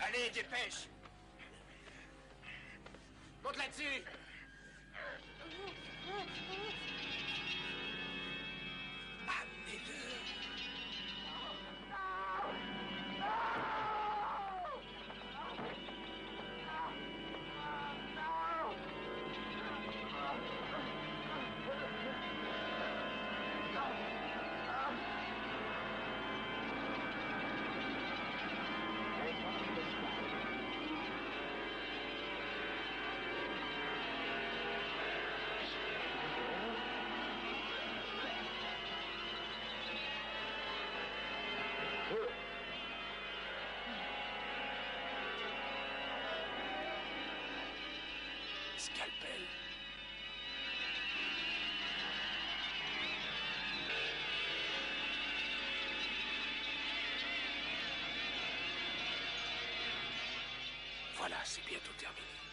Allez, dépêche. Monte là-dessus. Voilà, c'est bientôt terminé.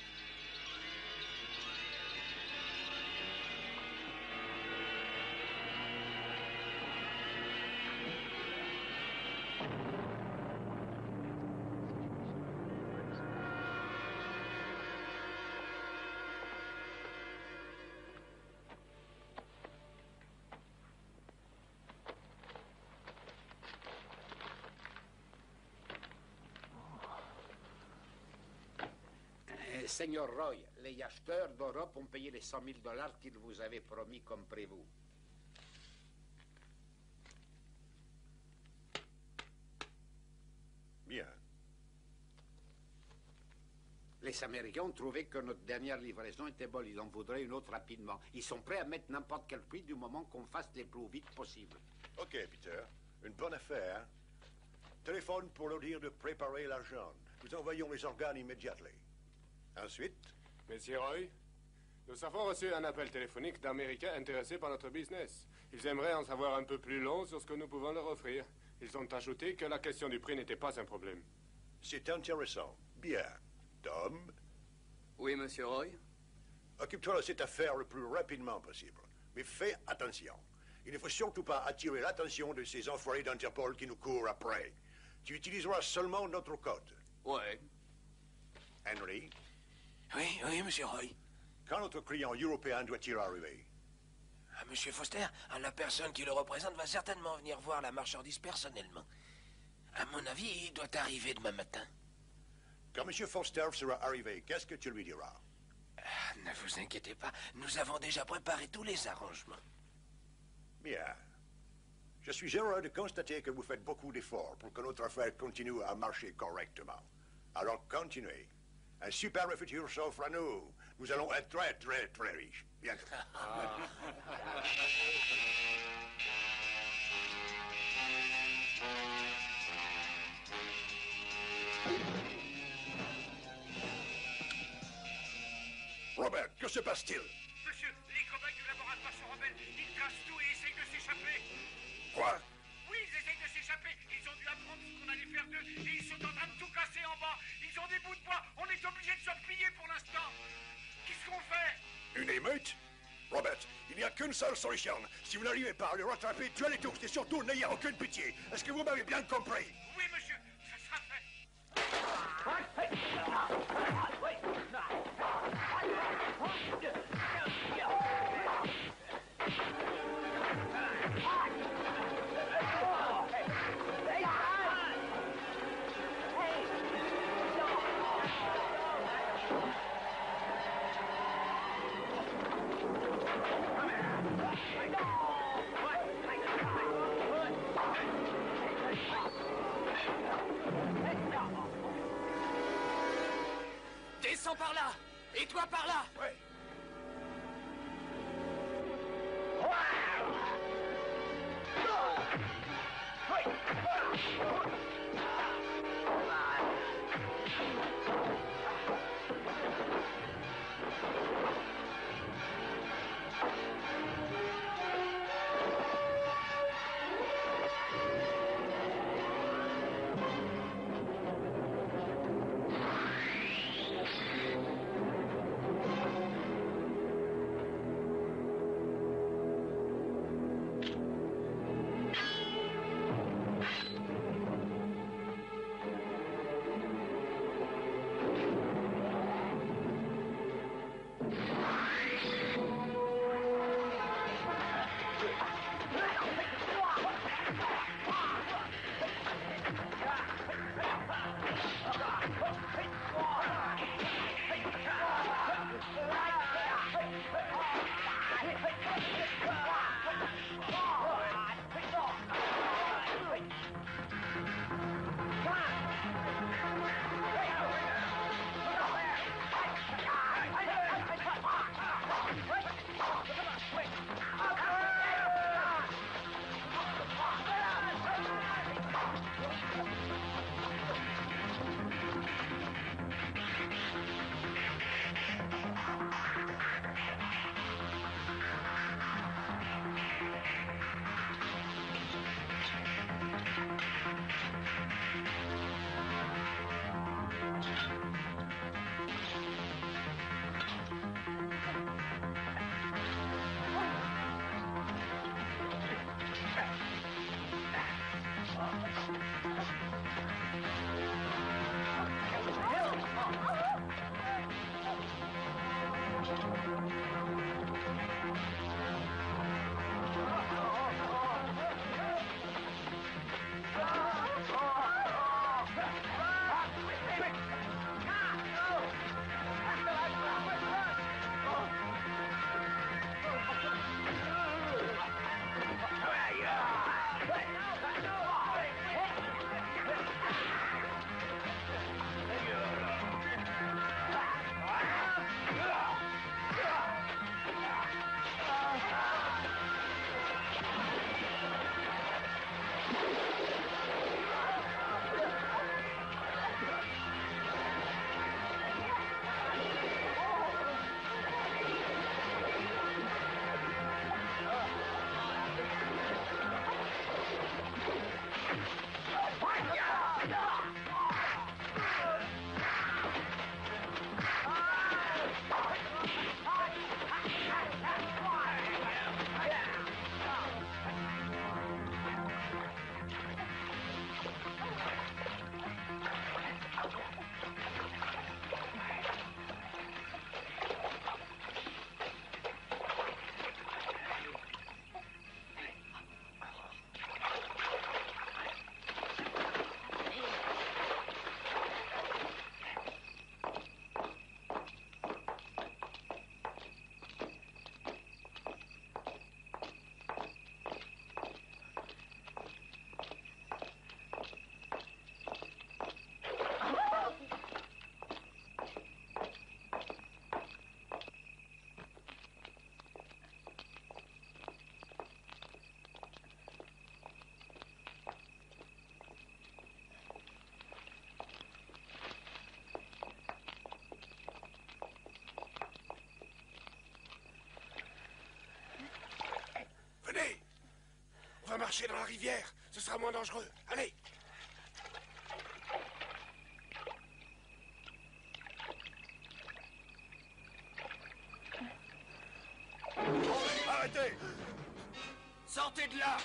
Euh, Seigneur Roy, les acheteurs d'Europe ont payé les 100 000 dollars qu'ils vous avaient promis comme prévu. Bien. Les Américains ont trouvé que notre dernière livraison était bonne. Ils en voudraient une autre rapidement. Ils sont prêts à mettre n'importe quel prix du moment qu'on fasse les plus vite possible. OK, Peter. Une bonne affaire. Téléphone pour leur dire de préparer l'argent. Nous envoyons les organes immédiatement. Ensuite, Monsieur Roy, nous avons reçu un appel téléphonique d'Américains intéressés par notre business. Ils aimeraient en savoir un peu plus long sur ce que nous pouvons leur offrir. Ils ont ajouté que la question du prix n'était pas un problème. c'est intéressant. Bien. Tom, Oui, monsieur Roy occupe-toi de cette affaire le plus rapidement possible. Mais fais attention. Il ne faut surtout pas attirer l'attention de ces enfoirés d'Interpol qui nous courent après. Tu utiliseras seulement notre code. Ouais. Henry, Oui, oui, monsieur Roy. quand notre client européen doit-il arriver? Ah, monsieur Foster, la personne qui le représente va certainement venir voir la marchandise personnellement. À mon avis, il doit arriver demain matin. Quand M. Foster sera arrivé, qu'est-ce que tu lui diras? Ah, ne vous inquiétez pas, nous avons déjà préparé tous les arrangements. Bien. Je suis heureux de constater que vous faites beaucoup d'efforts pour que notre affaire continue à marcher correctement. Alors continuez. Un super futur s'offre à nous. Nous allons être très, très, très riches. Bientôt. Robert, que se passe-t-il? Monsieur, les cobayes du laboratoire sont rebelles. Ils cassent tout et essayent de s'échapper. Quoi? Oui, ils essayent de s'échapper. Ils ont dû apprendre ce qu'on allait faire d'eux et ils sont en train de tout casser en bas. Ils ont des bouts de bois. Qu'une seule solution. Si vous n'arrivez pas à le rattraper, tuez-les tous et surtout n'ayez aucune pitié. Est-ce que vous m'avez bien compris? Marcher dans la rivière. Ce sera moins dangereux. Allez. Arrêtez Sortez de là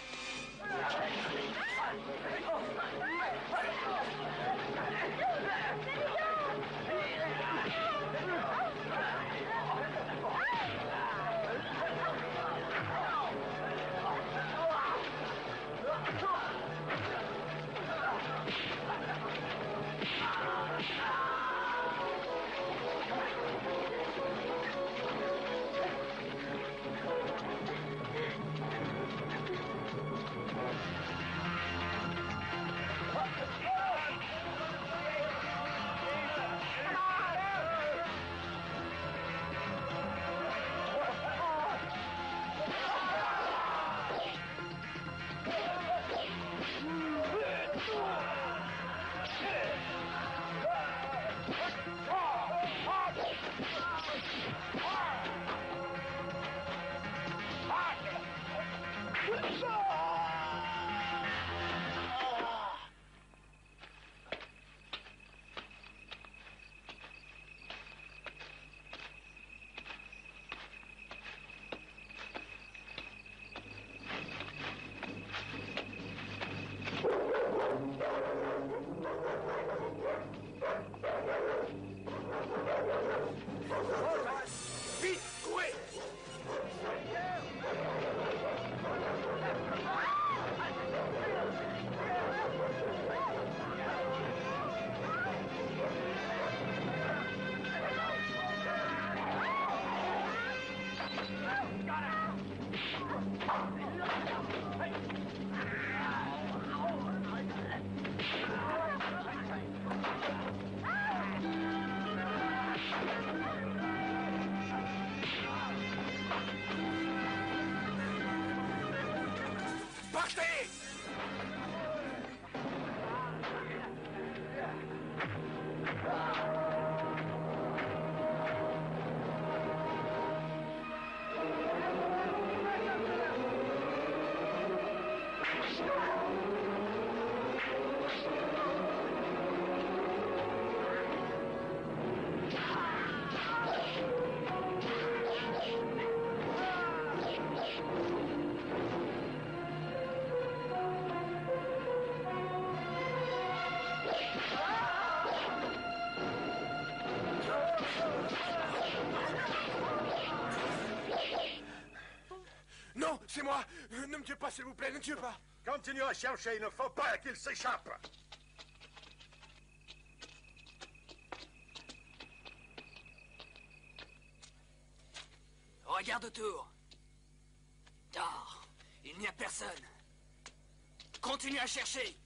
c'est moi Ne me tuez pas, s'il vous plaît, ne me tuez pas Continuez à chercher, il ne faut pas qu'il s'échappe Regarde autour. Tard. Il n'y a personne. Continue à chercher.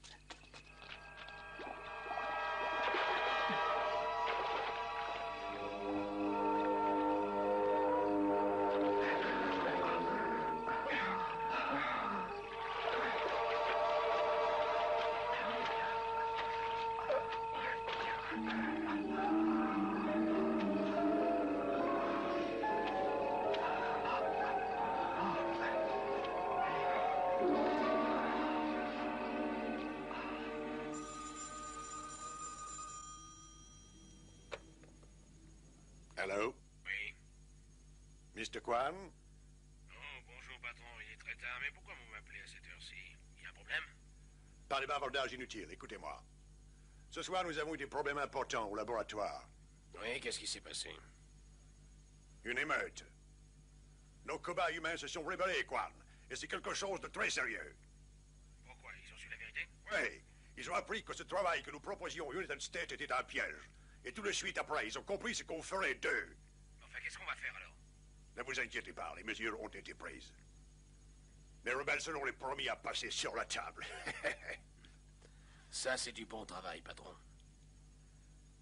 Hello? Oui. Mr. Kwan? Oh, bonjour, patron. Il est très tard, mais pourquoi vous m'appelez à cette heure-ci? Il y a un problème? Pas de bavardage inutile, écoutez-moi. Ce soir, nous avons eu des problèmes importants au laboratoire. Oui, qu'est-ce qui s'est passé? Une émeute. Nos cobayes humains se sont rebellés, Kwan. Et c'est quelque chose de très sérieux. Pourquoi? Ils ont su la vérité? Oui, ils ont appris que ce travail que nous proposions au United States était un piège. Et tout de suite après, ils ont compris ce qu'on ferait d'eux. Enfin, qu'est-ce qu'on va faire alors Ne vous inquiétez pas, les mesures ont été prises. Les rebelles seront les premiers à passer sur la table. Ça, c'est du bon travail, patron.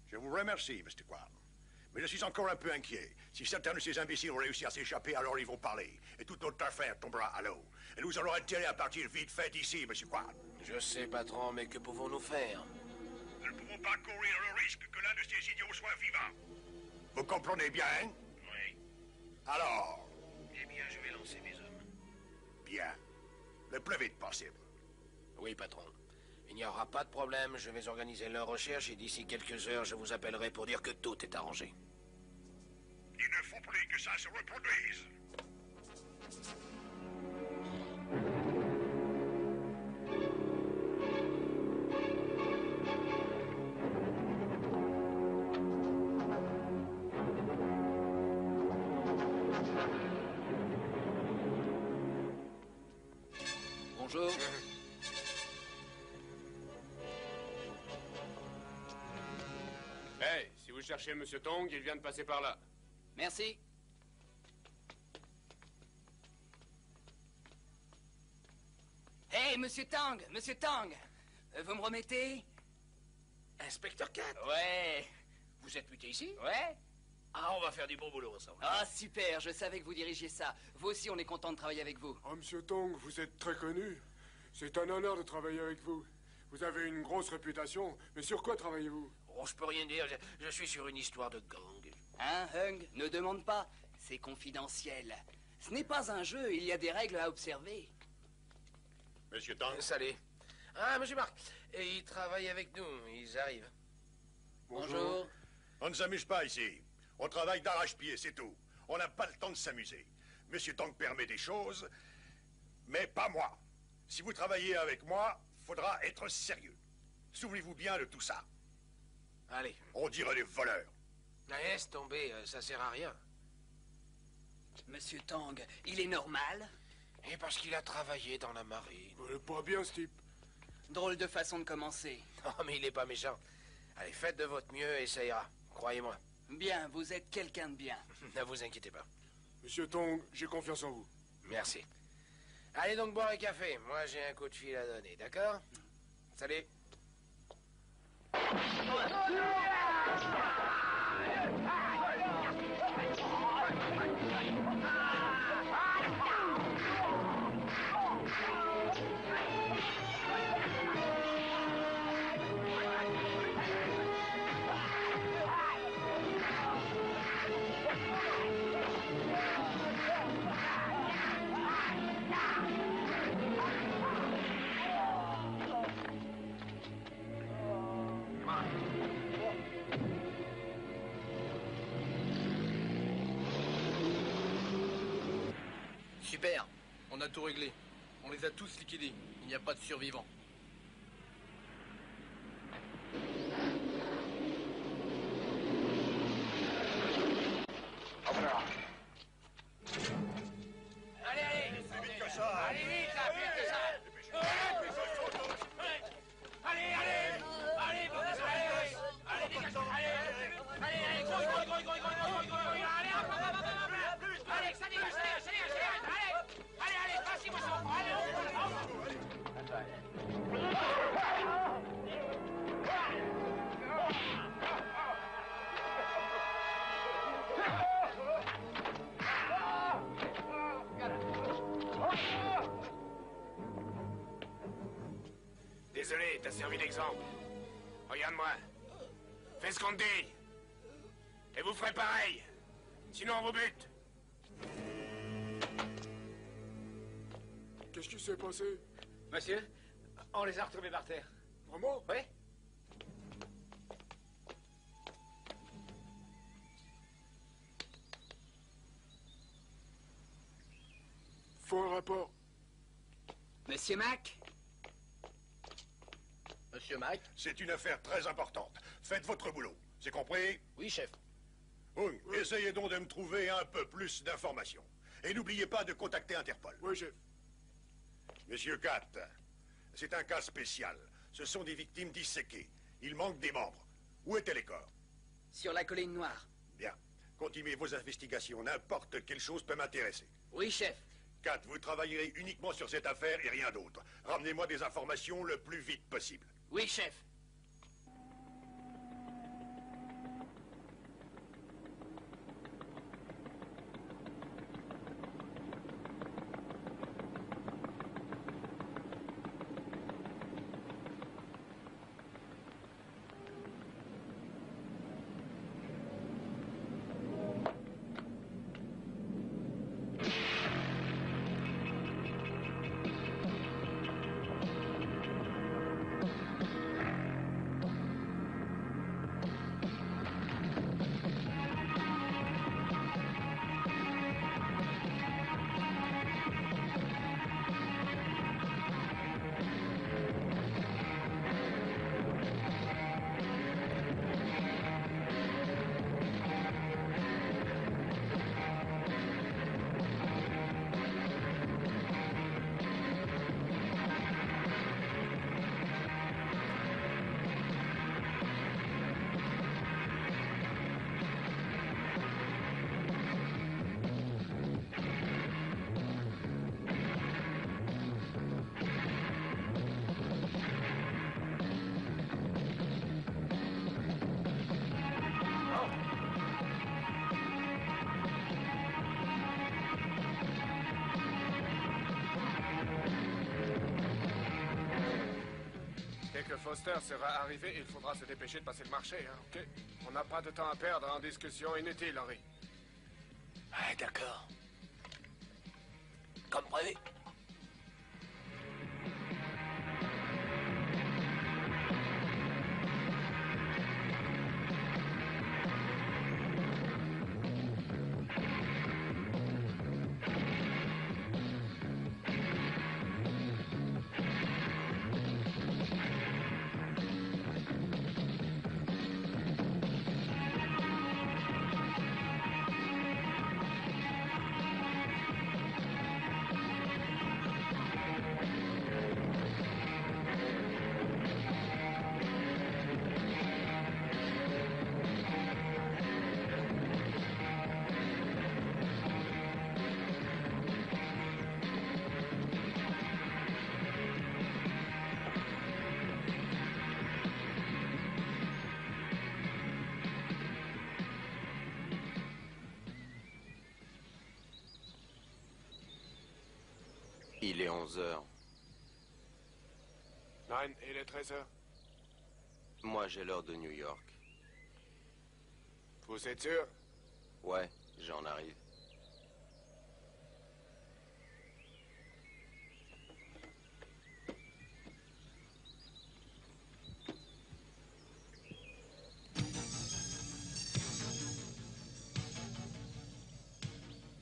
Je vous remercie, Mr. Kwan. Mais je suis encore un peu inquiet. Si certains de ces imbéciles ont réussi à s'échapper, alors ils vont parler. Et toute notre affaire tombera à l'eau. Et nous aurons intérêt à partir vite fait d'ici, Monsieur Kwan. Je sais, patron, mais que pouvons-nous faire? Ne pouvons pas courir le risque que l'un de ces idiots soit vivant. Vous comprenez bien hein? Oui. Alors, Eh bien, je vais lancer mes hommes. bien. Le plus vite possible. Oui, patron. Il n'y aura pas de problème, je vais organiser leur recherche et d'ici quelques heures, je vous appellerai pour dire que tout est arrangé. Il ne faut plus que ça se reproduise. Cherchez Monsieur Tong, il vient de passer par là. Merci. Hey, monsieur Tang, monsieur Tang, euh, vous me remettez? Inspecteur Cat, Ouais, vous êtes muté ici? Ouais. Ah, on va faire du bon boulot ensemble. Ah, super, je savais que vous dirigiez ça. Vous aussi, on est content de travailler avec vous. Oh, Monsieur Tong, vous êtes très connu. C'est un honneur de travailler avec vous. Vous avez une grosse réputation, mais sur quoi travaillez-vous? Oh, je peux rien dire, je, je suis sur une histoire de gang. Hein, Hung Ne demande pas. C'est confidentiel. Ce n'est pas un jeu, il y a des règles à observer. Monsieur Tang, Salut. Ah, monsieur Marc, et ils travaillent avec nous, ils arrivent. Bonjour. on ne s'amuse pas ici. On travaille d'arrache-pied, c'est tout. On n'a pas le temps de s'amuser. Monsieur Tang permet des choses, mais pas moi. Si vous travaillez avec moi, faudra être sérieux. Souvenez-vous bien de tout ça. Allez, On dirait des voleurs. laisse tomber, euh, ça sert à rien. Monsieur Tang, il est normal? Et parce qu'il a travaillé dans la marine. Euh, Pas bien, ce type. Drôle de façon de commencer. Oh, mais il est pas méchant. Allez, faites de votre mieux et ça ira. Croyez-moi. Bien, vous êtes quelqu'un de bien. Ne vous inquiétez pas. Monsieur Tong, j'ai confiance en vous. Merci. Allez donc boire un café. Moi, j'ai un coup de fil à donner, d'accord? Salut. 该物种的模式。Réglé. On les a tous liquidés. Il n'y a pas de survivants. Sinon, on vous bute. Qu'est-ce qui s'est passé? Monsieur, on les a retrouvés par terre. Vraiment? Oui Faut un rapport. Monsieur Mac? Monsieur Mac? C'est une affaire très importante. Faites votre boulot. C'est compris? Oui, chef. Hung, essayez donc de me trouver un peu plus d'informations. Et n'oubliez pas de contacter Interpol. Oui, chef. Monsieur Cat, c'est un cas spécial. Ce sont des victimes disséquées. Il manque des membres. Où étaient les corps? Sur la colline noire. Bien. Continuez vos investigations. N'importe quelle chose peut m'intéresser. Oui, chef. Cat, vous travaillerez uniquement sur cette affaire et rien d'autre. Ramenez-moi des informations le plus vite possible. Oui, chef. Foster sera arrivé, il faudra se dépêcher de passer le marché, hein, ok. On n'a pas de temps à perdre en discussion inutile, Henry. Il est 11 heures. Nine, il est 13 heures. Moi, j'ai l'heure de New York. Vous êtes sûr? Ouais, j'en arrive.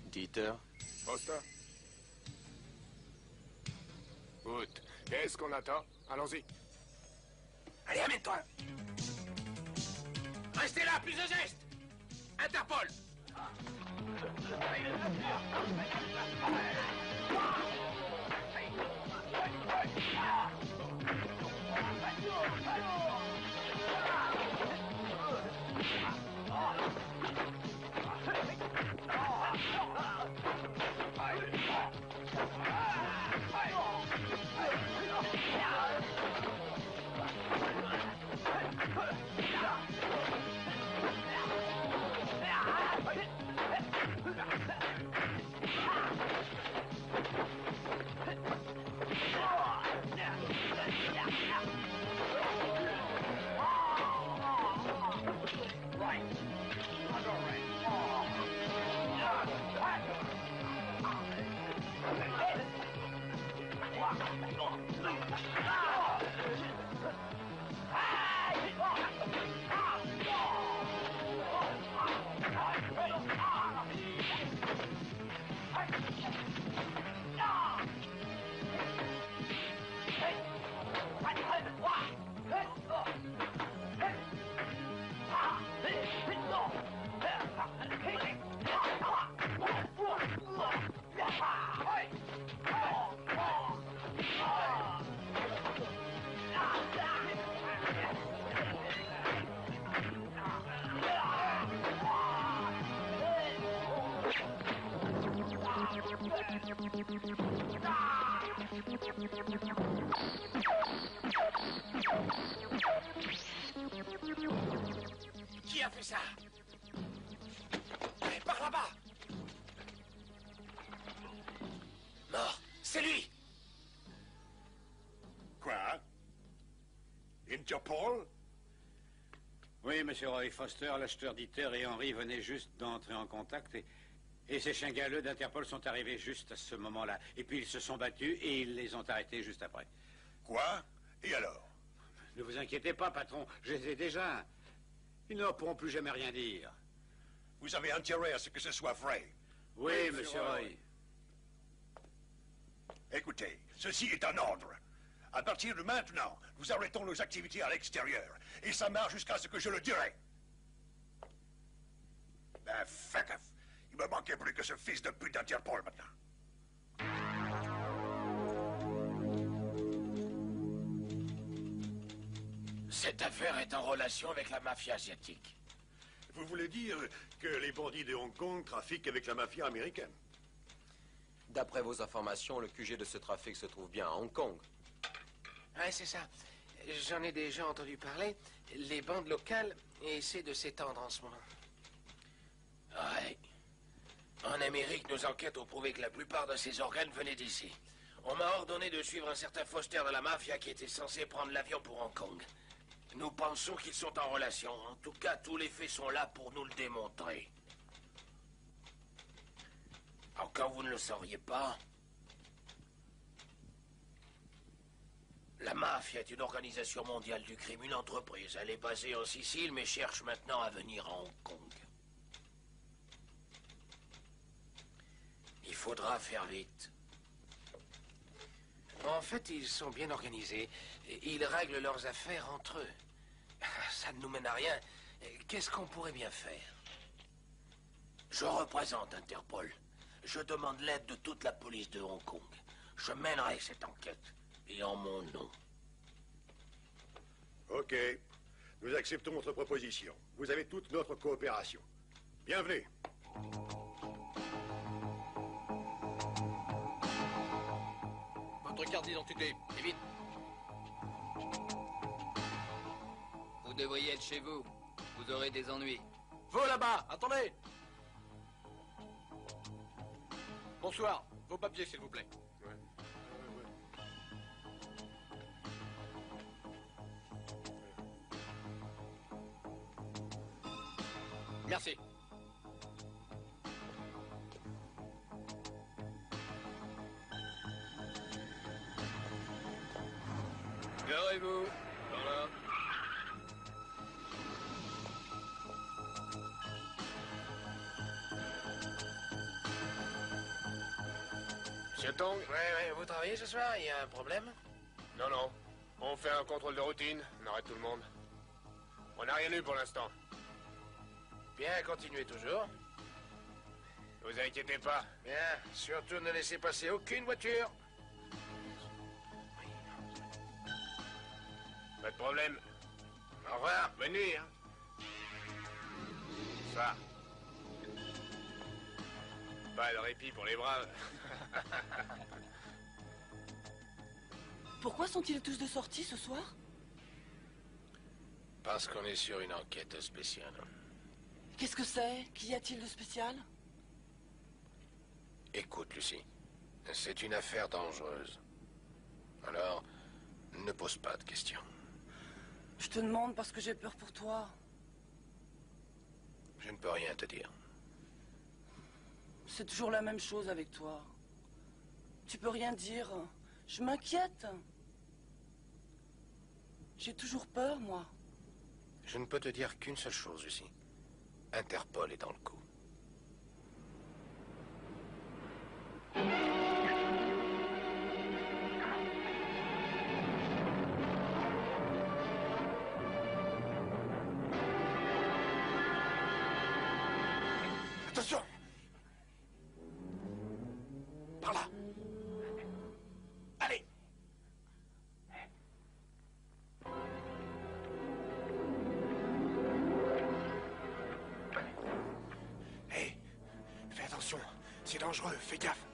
Dieter, Good. Qu'est-ce qu'on attend. Allons-y. Allez, amène-toi. Restez là, plus de gestes. Interpol Qui a fait ça Par là-bas Mort. C'est lui. Quoi Interpol Oui, monsieur Roy Foster, l'acheteur Dieter et Henry venaient juste d'entrer en contact et, et ces chiens galeux d'Interpol sont arrivés juste à ce moment-là. Et puis ils se sont battus et ils les ont arrêtés juste après. Quoi? Et alors? Ne vous inquiétez pas, patron, je les ai déjà. Ils ne pourront plus jamais rien dire. Vous avez intérêt à ce que ce soit vrai. Oui, Oui, monsieur. Roy. Écoutez, ceci est un ordre. À partir de maintenant, nous arrêtons nos activités à l'extérieur. Et ça marche jusqu'à ce que je le dirai. Ben, fuck off. Il me manquait plus que ce fils de pute d'Interpol maintenant. Cette affaire est en relation avec la mafia asiatique. Vous voulez dire que les bandits de Hong Kong trafiquent avec la mafia américaine? D'après vos informations, le QG de ce trafic se trouve bien à Hong Kong. Ouais, c'est ça. J'en ai déjà entendu parler. Les bandes locales essaient de s'étendre en ce moment. Ouais. En Amérique, nos enquêtes ont prouvé que la plupart de ces organes venaient d'ici. On m'a ordonné de suivre un certain Foster de la mafia qui était censé prendre l'avion pour Hong Kong. Nous pensons qu'ils sont en relation. En tout cas, tous les faits sont là pour nous le démontrer. Quand vous ne le sauriez pas, la mafia est une organisation mondiale du crime, une entreprise. Elle est basée en Sicile, mais cherche maintenant à venir à Hong Kong. Il faudra faire vite. En fait, ils sont bien organisés. Ils règlent leurs affaires entre eux. Ça ne nous mène à rien. Qu'est-ce qu'on pourrait bien faire? Je représente Interpol. Je demande l'aide de toute la police de Hong Kong. Je mènerai cette enquête. Et en mon nom. Ok. Nous acceptons votre proposition. Vous avez toute notre coopération. Bienvenue. D'identité, et vite. Vous devriez être chez vous. Vous aurez des ennuis. Vous là-bas, attendez Bonsoir, vos papiers s'il vous plaît. Merci. Tong Ouais, ouais, vous travaillez ce soir Il y a un problème Non, non. On fait un contrôle de routine. On arrête tout le monde. On n'a rien eu pour l'instant. Bien, continuez toujours. Vous inquiétez pas. Bien, surtout ne laissez passer aucune voiture. Pas de problème. Au revoir. Bonne nuit, hein. Ça. Pas de répit pour les braves. Pourquoi sont-ils tous de sortie ce soir? Parce qu'on est sur une enquête spéciale. Qu'est-ce que c'est? Qu'y a-t-il de spécial? Écoute, Lucie. C'est une affaire dangereuse. Alors, ne pose pas de questions. Je te demande parce que j'ai peur pour toi. Je ne peux rien te dire. C'est toujours la même chose avec toi. Tu peux rien dire. Je m'inquiète. J'ai toujours peur, moi. Je ne peux te dire qu'une seule chose, Lucie. Interpol est dans le coup. Dangereux,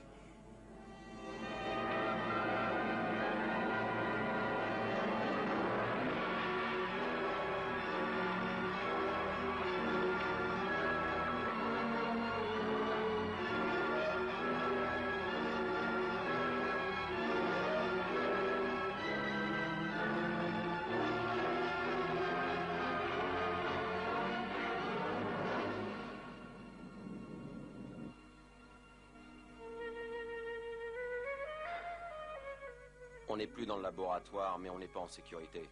On n'est plus dans le laboratoire, mais on n'est pas en sécurité.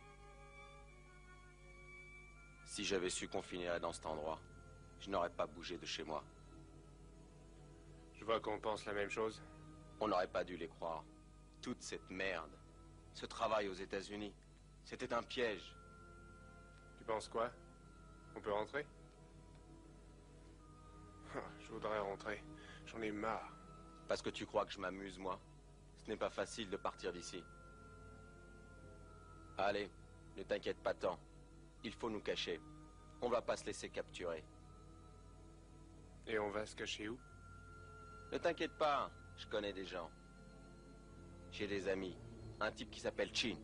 Si j'avais su qu'on finirait dans cet endroit, je n'aurais pas bougé de chez moi. Je vois qu'on pense la même chose. On n'aurait pas dû les croire. Toute cette merde, ce travail aux États-Unis, c'était un piège. Tu penses quoi? On peut rentrer? Ah, Je voudrais rentrer. J'en ai marre. Parce que tu crois que je m'amuse, moi Ce n'est pas facile de partir d'ici. Allez, ne t'inquiète pas tant. Il faut nous cacher. On va pas se laisser capturer. Et on va se cacher où? Ne t'inquiète pas, je connais des gens. J'ai des amis. Un type qui s'appelle Chin.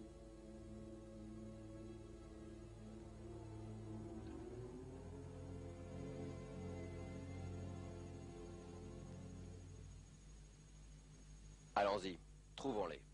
Allons-y. Trouvons-les.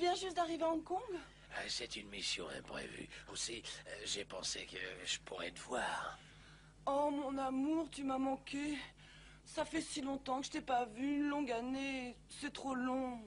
Viens juste d'arriver à Hong Kong Ah, C'est une mission imprévue. Aussi, euh, j'ai pensé que je pourrais te voir. Oh, mon amour, tu m'as manqué. Ça fait si longtemps que je t'ai pas vu, une longue année. C'est trop long.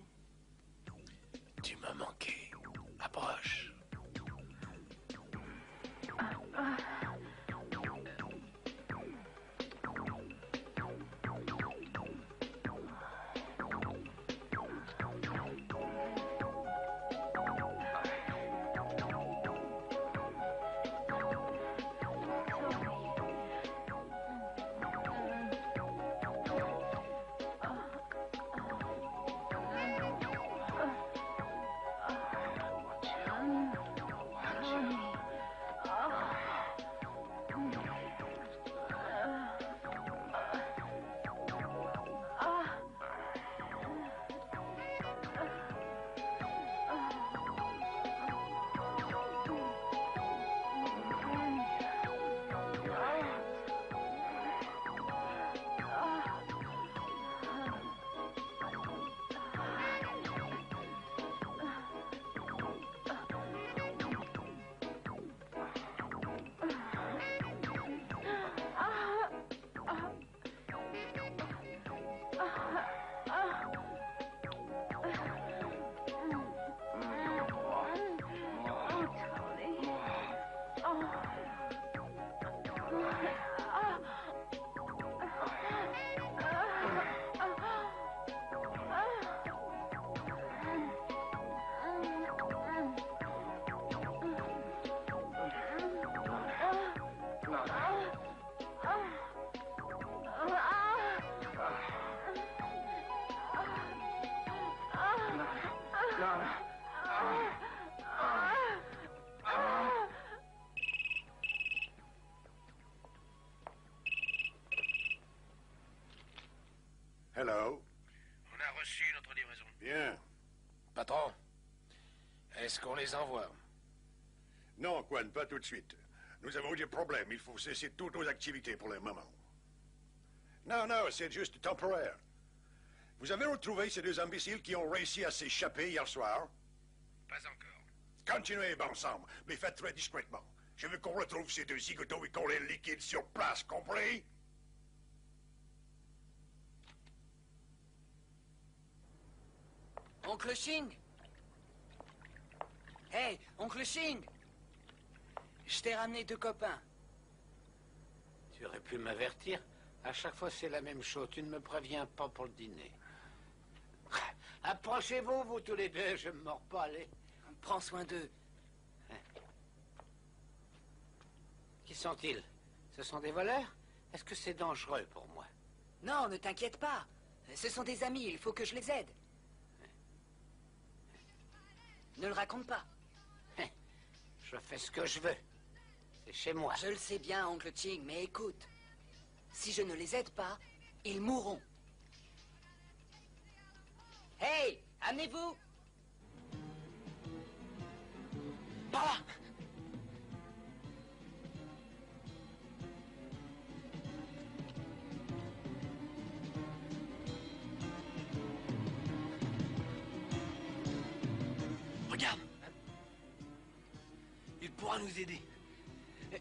Hello. On a reçu notre livraison. Bien. Patron, est-ce qu'on les envoie? Non, Quan, pas tout de suite. Nous avons des problèmes. Il faut cesser toutes nos activités pour le moment. Non, non, c'est juste temporaire. Vous avez retrouvé ces deux imbéciles qui ont réussi à s'échapper hier soir? Pas encore. Continuez ensemble, mais faites très discrètement. Je veux qu'on retrouve ces deux zigotos et qu'on les liquide sur place, compris? Oncle Ching Hey, Oncle Ching Je t'ai ramené deux copains. Tu aurais pu m'avertir. À chaque fois, c'est la même chose. Tu ne me préviens pas pour le dîner. Approchez-vous, vous tous les deux. Je ne mords pas, allez. Prends soin d'eux. Qui sont-ils? Ce sont des voleurs? Est-ce que c'est dangereux pour moi? Non, ne t'inquiète pas. Ce sont des amis, il faut que je les aide. Ne le raconte pas. Je fais ce que je veux. C'est chez moi. Je le sais bien, oncle Ching, mais écoute. Si je ne les aide pas, ils mourront. Hey, amenez-vous Par là Regarde Il pourra nous aider.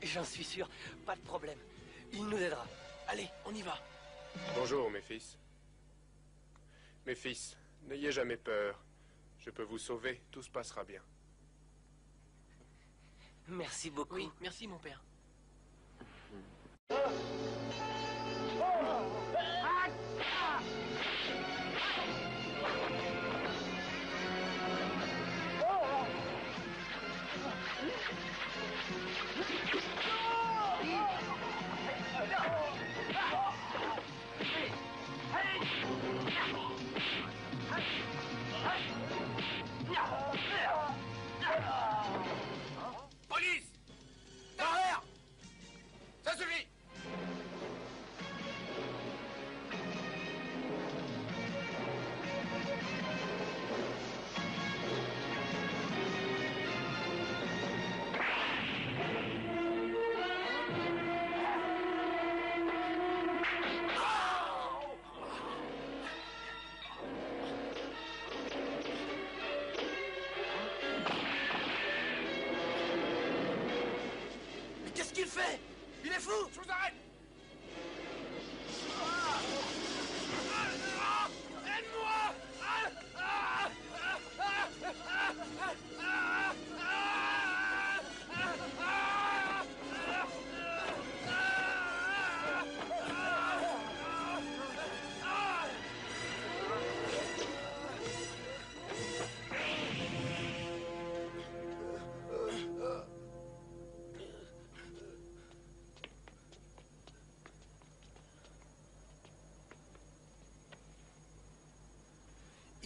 J'en suis sûr, pas de problème. Il nous aidera. Allez, on y va. Bonjour, mes fils. Mes fils, N'ayez jamais peur. Je peux vous sauver. Tout se passera bien. Merci beaucoup. Oui, merci mon père. 哎哎呀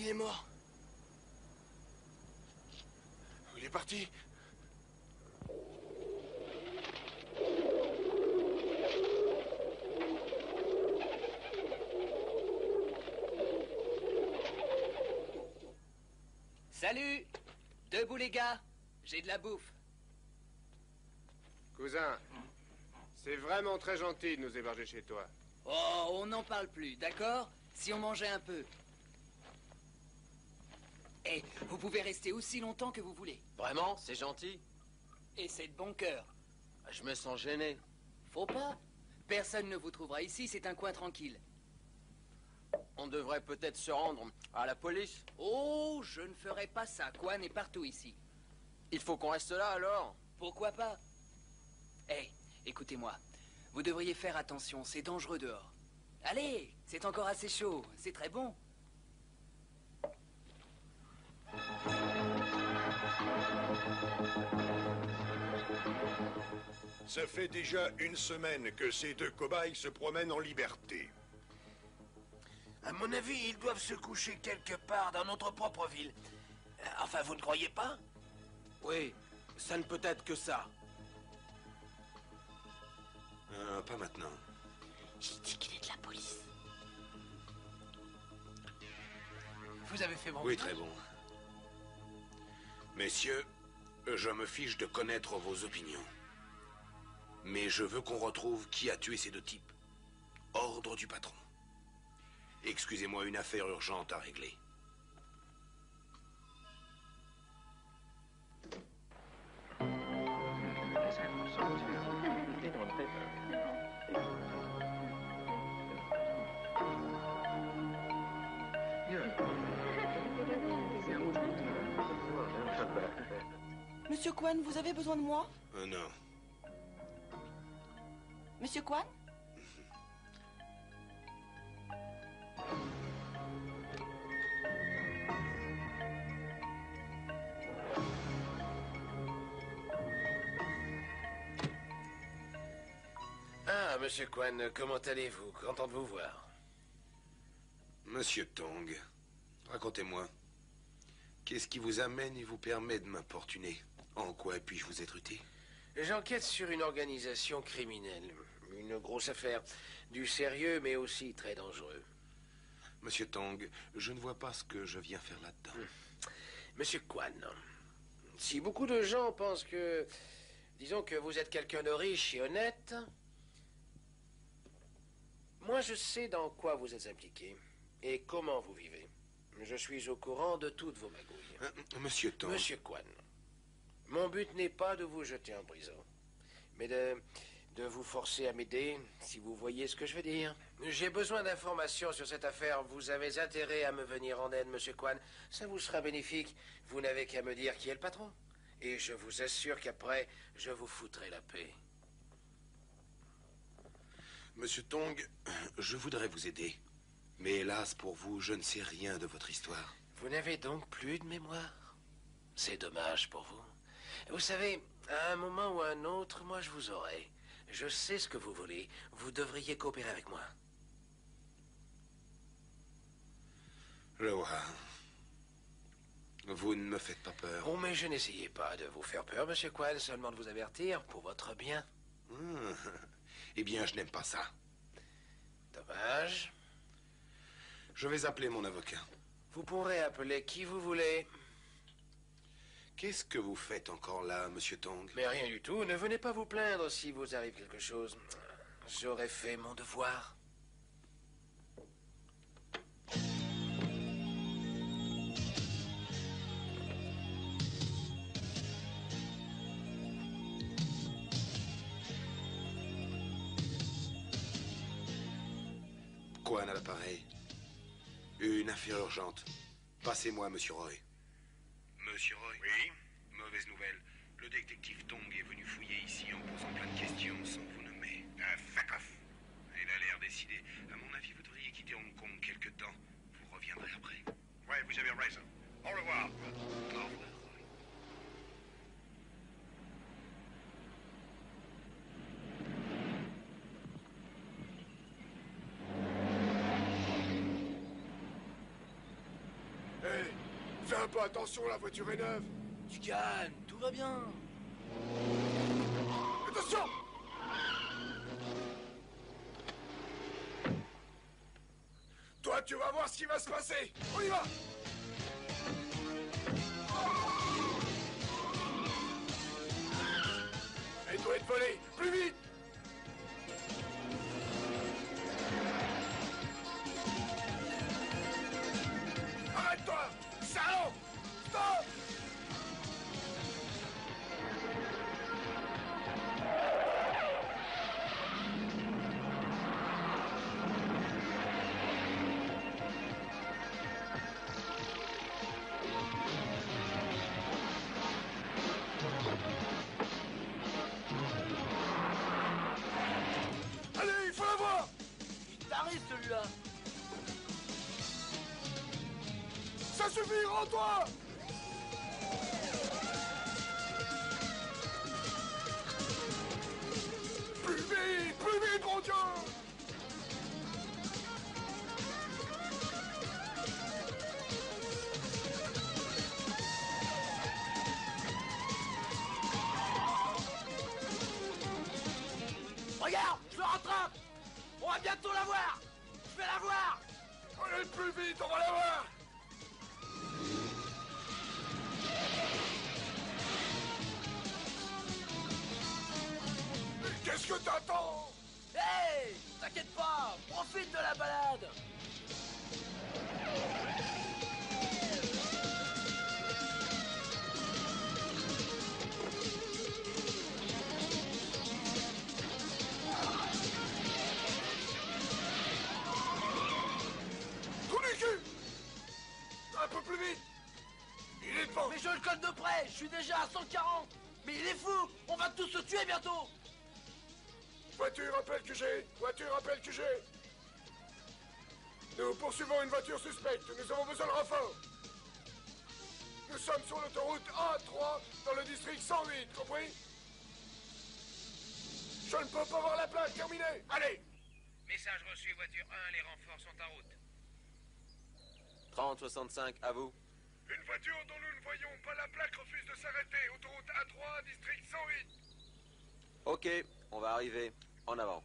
Il est mort. Il est parti. Salut Debout les gars J'ai de la bouffe. Cousin, c'est vraiment très gentil de nous héberger chez toi. Oh, on n'en parle plus, d'accord? Si on mangeait un peu. Vous pouvez rester aussi longtemps que vous voulez. Vraiment, c'est gentil. Et c'est de bon cœur. Je me sens gêné. Faut pas. Personne ne vous trouvera ici, c'est un coin tranquille. On devrait peut-être se rendre à la police. Oh, je ne ferai pas ça. Quan est partout ici. Il faut qu'on reste là alors. Pourquoi pas? Eh, écoutez-moi. Vous devriez faire attention, c'est dangereux dehors. Allez, c'est encore assez chaud, c'est très bon. Ça fait déjà une semaine que ces deux cobayes se promènent en liberté. À mon avis, ils doivent se coucher quelque part dans notre propre ville. Euh, Enfin, vous ne croyez pas? Oui, ça ne peut être que ça. Euh, pas maintenant. J'ai dit qu'il est de la police. Vous avez fait bon Oui, très bon. Messieurs, je me fiche de connaître vos opinions. Mais je veux qu'on retrouve qui a tué ces deux types. Ordre du patron. Excusez-moi, une affaire urgente à régler. Monsieur Kwan, vous avez besoin de moi Euh, non. Monsieur Kwan Ah, monsieur Kwan, comment allez-vous? Content de vous voir. Monsieur Tong, racontez-moi. Qu'est-ce qui vous amène et vous permet de m'importuner? En quoi puis-je vous être utile? J'enquête sur une organisation criminelle. Une grosse affaire. Du sérieux, mais aussi très dangereux. Monsieur Tong, je ne vois pas ce que je viens faire là-dedans. Monsieur Kwan, si beaucoup de gens pensent que... Disons que vous êtes quelqu'un de riche et honnête... Moi, je sais dans quoi vous êtes impliqué et comment vous vivez. Je suis au courant de toutes vos magouilles. Euh, Monsieur Tong... Monsieur Kwan, mon but n'est pas de vous jeter en prison, mais de, de vous forcer à m'aider, si vous voyez ce que je veux dire. J'ai besoin d'informations sur cette affaire. Vous avez intérêt à me venir en aide, Monsieur Kwan. Ça vous sera bénéfique. Vous n'avez qu'à me dire qui est le patron. Et je vous assure qu'après, je vous foutrai la paix. Monsieur Tong, je voudrais vous aider. Mais hélas, pour vous, je ne sais rien de votre histoire. Vous n'avez donc plus de mémoire? C'est dommage pour vous. Vous savez, à un moment ou à un autre, moi je vous aurai. Je sais ce que vous voulez. Vous devriez coopérer avec moi. Loa, vous ne me faites pas peur. Oh, mais je n'essayais pas de vous faire peur, Monsieur Kwan, seulement de vous avertir pour votre bien. Hmm. Eh bien, je n'aime pas ça. Dommage. Je vais appeler mon avocat. Vous pourrez appeler qui vous voulez. Qu'est-ce que vous faites encore là, monsieur Tong? Mais rien du tout. Ne venez pas vous plaindre si vous arrive quelque chose. J'aurais fait mon devoir. Quoi à l'appareil Une affaire urgente. Passez-moi, monsieur Roy. Monsieur Roy Oui Mauvaise nouvelle. Le détective Tong est venu fouiller ici en posant plein de questions sans vous nommer. Ah, fuck off Il a l'air décidé. À mon avis, vous devriez quitter Hong Kong quelque temps. Vous reviendrez après. Ouais, vous avez raison. Au revoir. Au revoir. Hé, fais un peu attention, la voiture est neuve. Tu calmes, tout va bien. Attention Toi, tu vas voir ce qui va se passer. On y va Elle doit être volée. Plus vite QG Voiture, appelle QG Nous poursuivons une voiture suspecte. Nous avons besoin de renfort. Nous sommes sur l'autoroute A3 dans le district 108, compris? Je ne peux pas voir la plaque, terminé Allez Message reçu, voiture 1, les renforts sont en route. 3065, à vous. Une voiture dont nous ne voyons pas la plaque refuse de s'arrêter. Autoroute A3, district 108. Ok, on va arriver. En avant.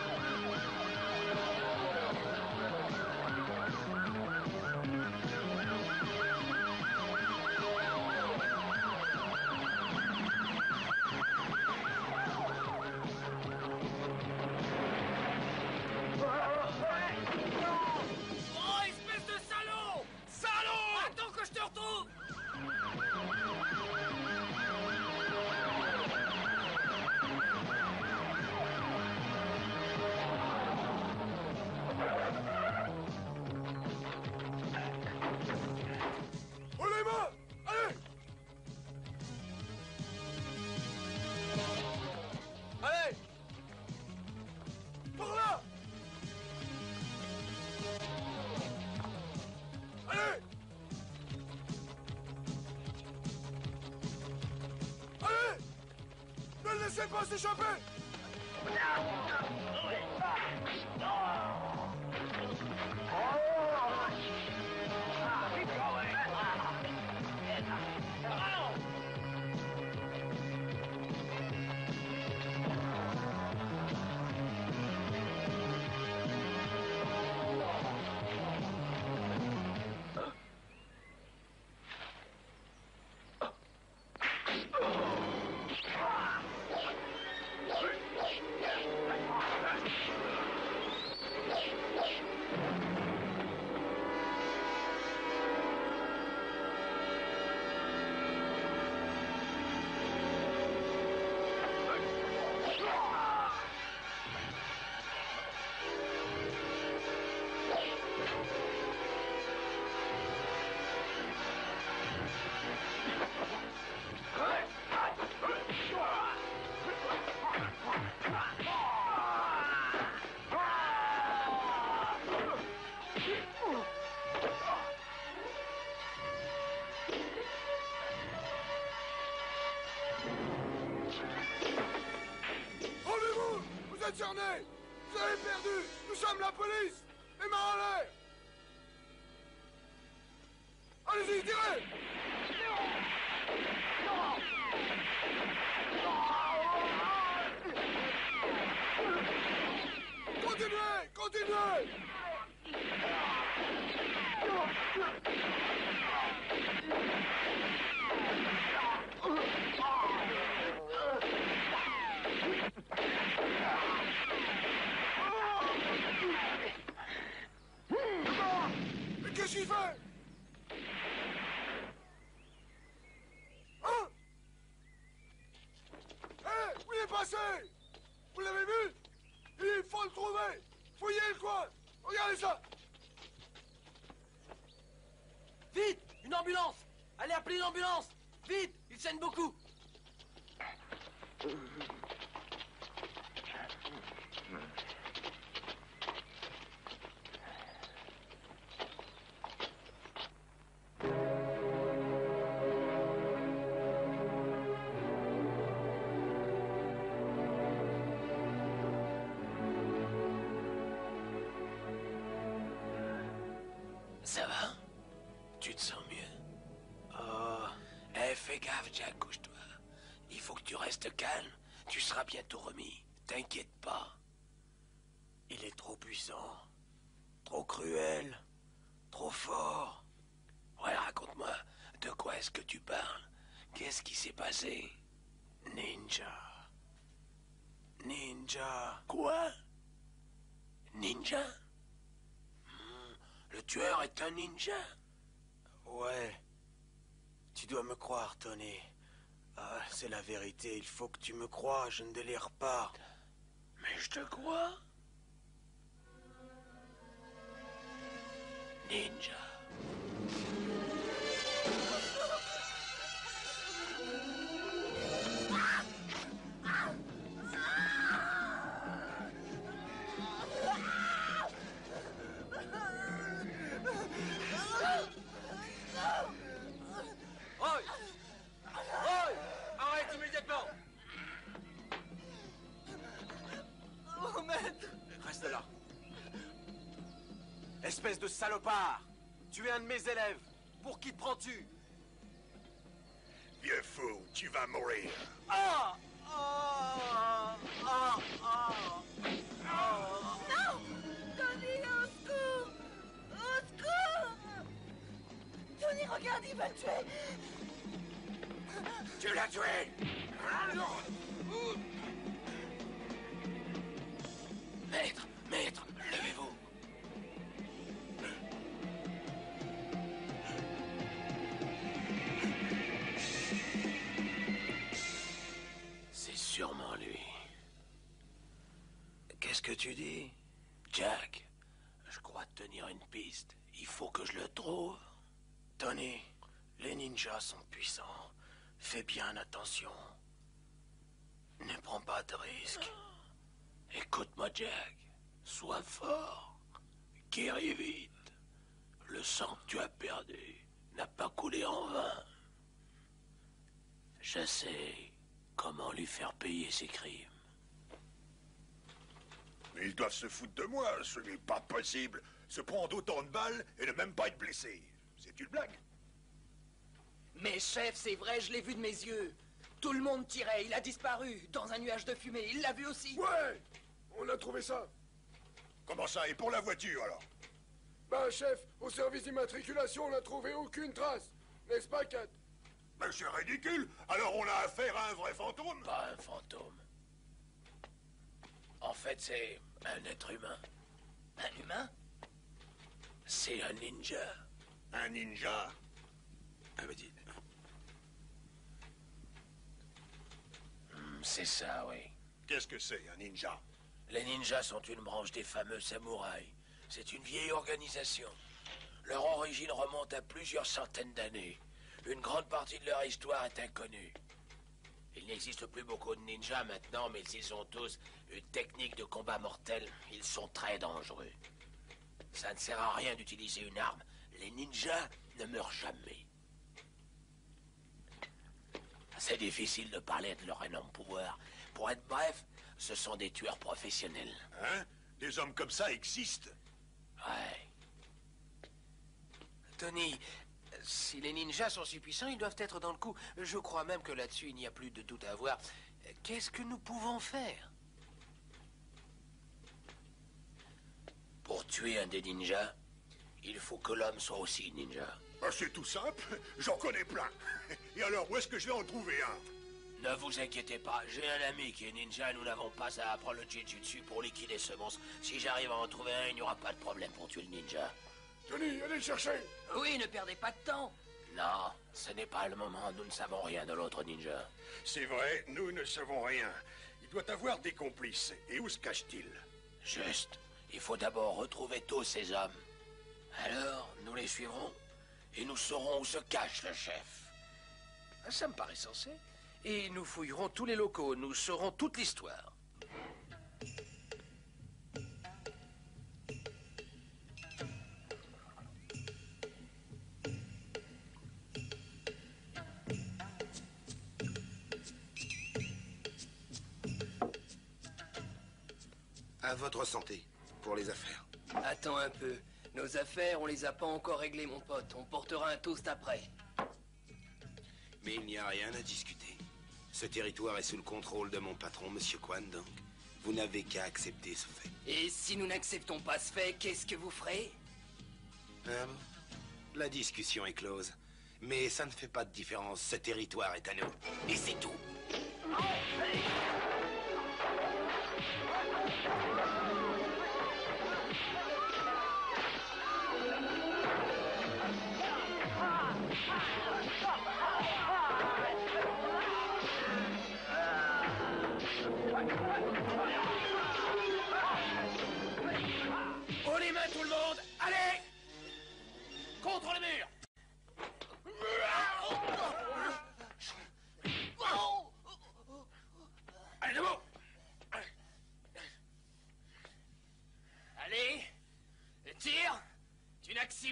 concerné Vous avez perdu. Nous sommes la police Les mains en l'air Allez-y, tirez Continuez Continuez Mais qu'est-ce qu'il fait Hein Hé Où il est passé Vous l'avez vu Il faut le trouver Fouillez le coin Regardez ça Vite Une ambulance Ambulance. Vite Il saigne beaucoup Ninja. Ninja. Quoi? Ninja? Hmm, Le tueur est un ninja? Ouais. Tu dois me croire, Tony. Ah, c'est la vérité. Il faut que tu me crois. Je ne délire pas. Mais je te crois? Salopard. Tu es un de mes élèves. Pour qui te prends-tu? Vieux fou, tu vas mourir. Ah! Ah! Ah! Ah! Non! Tony, au secours! Au secours! Tony, regarde, il va le tuer. Tu l'as tué ninjas sont puissants. Fais bien attention. Ne prends pas de risques. Écoute-moi, Jack. Sois fort. Guéris vite. Le sang que tu as perdu n'a pas coulé en vain. Je sais comment lui faire payer ses crimes. Mais ils doivent se foutre de moi, ce n'est pas possible. Se prendre autant de balles et ne même pas être blessé. C'est une blague. Mais chef, c'est vrai, je l'ai vu de mes yeux. Tout le monde tirait, il a disparu, dans un nuage de fumée, il l'a vu aussi. Ouais On a trouvé ça Comment ça Et pour la voiture, alors? Bah, chef, au service d'immatriculation, on n'a trouvé aucune trace. N'est-ce pas, Kat? Mais c'est ridicule Alors on a affaire à un vrai fantôme? Pas un fantôme. En fait, c'est un être humain. Un humain? C'est un ninja. Un ninja? Ah, bah, dis- C'est ça, oui. Qu'est-ce que c'est, un ninja? Les ninjas sont une branche des fameux samouraïs. C'est une vieille organisation. Leur origine remonte à plusieurs centaines d'années. Une grande partie de leur histoire est inconnue. Il n'existe plus beaucoup de ninjas maintenant, mais ils ont tous une technique de combat mortel. Ils sont très dangereux. Ça ne sert à rien d'utiliser une arme. Les ninjas ne meurent jamais. C'est difficile de parler de leur énorme pouvoir. Pour être bref, Ce sont des tueurs professionnels. Hein? Des hommes comme ça existent? Ouais. Tony, si les ninjas sont si puissants, ils doivent être dans le coup. Je crois même que là-dessus, il n'y a plus de doute à avoir. Qu'est-ce que nous pouvons faire? Pour tuer un des ninjas, il faut que l'homme soit aussi ninja. Ah, C'est tout simple, j'en connais plein. Et alors, où est-ce que je vais en trouver un? Ne vous inquiétez pas, j'ai un ami qui est ninja et nous n'avons pas à apprendre le jujutsu pour liquider ce monstre. Si j'arrive à en trouver un, il n'y aura pas de problème pour tuer le ninja. Tony, allez le chercher Oui, ne perdez pas de temps. Non, ce n'est pas le moment, nous ne savons rien de l'autre ninja. C'est vrai, nous ne savons rien. Il doit avoir des complices. Et où se cache-t-il? Juste, il faut d'abord retrouver tous ces hommes. Alors, nous les suivrons? Et nous saurons où se cache le chef. Ça me paraît sensé. Et nous fouillerons tous les locaux, nous saurons toute l'histoire. À votre santé, pour les affaires. Attends un peu. Nos affaires, on les a pas encore réglées, mon pote. On portera un toast après. Mais il n'y a rien à discuter. Ce territoire est sous le contrôle de mon patron, Monsieur Kwan, donc vous n'avez qu'à accepter ce fait. Et si nous n'acceptons pas ce fait, qu'est-ce que vous ferez? Bon La discussion est close. Mais ça ne fait pas de différence, ce territoire est à nous. Et c'est tout.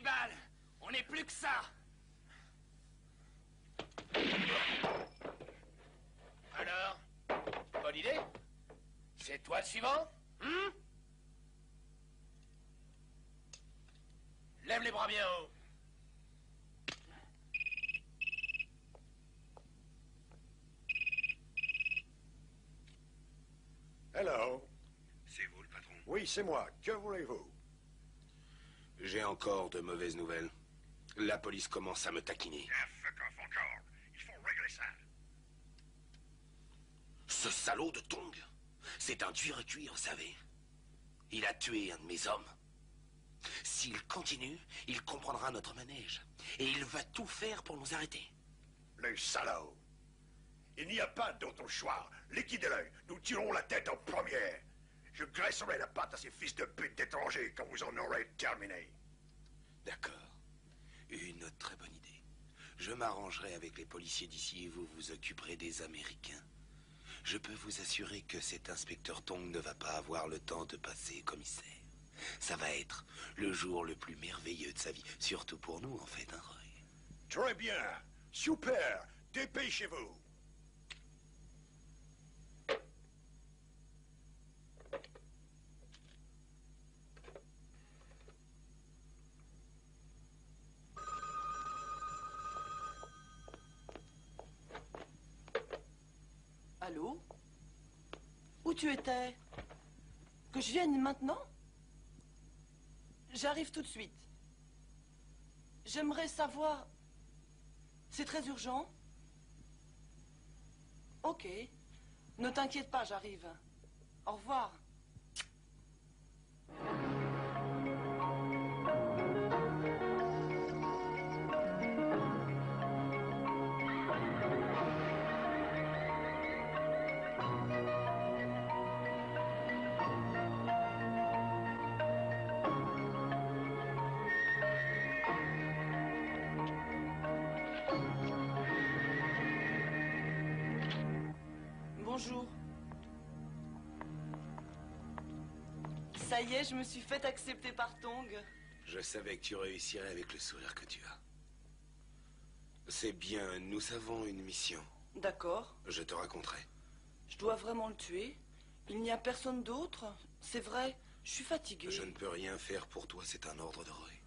Balles On n'est plus que ça. Alors Bonne idée. C'est toi le suivant Hum Lève les bras bien haut. Hello. C'est vous le patron. Oui, c'est moi. Que voulez-vous? J'ai encore de mauvaises nouvelles. La police commence à me taquiner. Ah, fuck off encore. Il faut régler ça. Ce salaud de Tong, c'est un tueur à cuire, vous savez. Il a tué un de mes hommes. S'il continue, il comprendra notre manège. Et il va tout faire pour nous arrêter. Le salaud Il n'y a pas d'autre choix. Liquidez-le. Nous tirons la tête en première. Je graisserai la patte à ces fils de pute d'étrangers quand vous en aurez terminé. D'accord. Une très bonne idée. Je m'arrangerai avec les policiers d'ici et vous vous occuperez des Américains. Je peux vous assurer que cet inspecteur Tong ne va pas avoir le temps de passer commissaire. Ça va être le jour le plus merveilleux de sa vie, surtout pour nous en fait, hein, Roy. Très bien. Super. Dépêchez-vous. Tu étais Que je vienne maintenant? J'arrive tout de suite. J'aimerais savoir... C'est très urgent Ok. Ne t'inquiète pas, j'arrive. Au revoir. Ça y est, je me suis fait accepter par Tong. Je savais que tu réussirais avec le sourire que tu as. C'est bien, nous avons une mission. D'accord. Je te raconterai. Je dois vraiment le tuer Il n'y a personne d'autre C'est vrai, je suis fatiguée. Je ne peux rien faire pour toi, c'est un ordre de rue.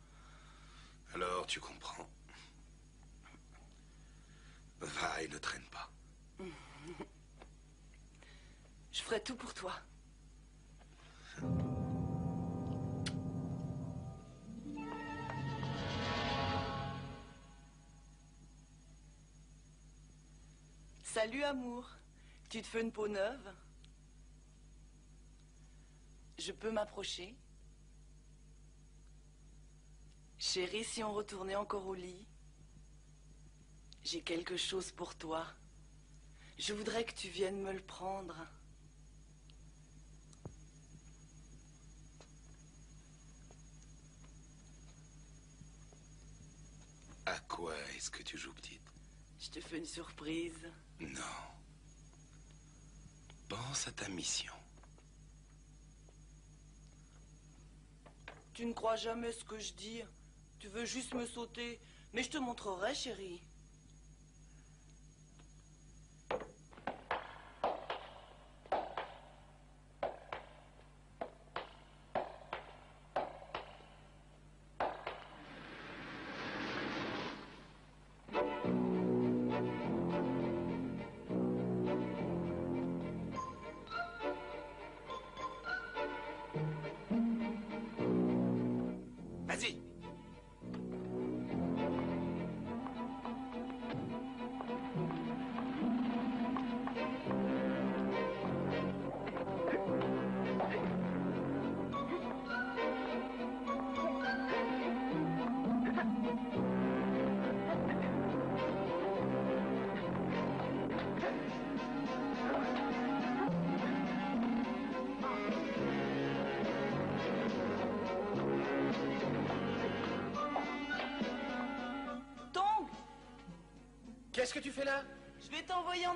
Alors tu comprends. Va et ne traîne pas. Je ferai tout pour toi. Salut amour, tu te fais une peau neuve Je peux m'approcher Chérie, si on retournait encore au lit J'ai quelque chose pour toi. Je voudrais que tu viennes me le prendre. À quoi est-ce que tu joues, petite? Je te fais une surprise. Non. Pense à ta mission. Tu ne crois jamais ce que je dis. Tu veux juste me sauter. Mais je te montrerai, chérie. Je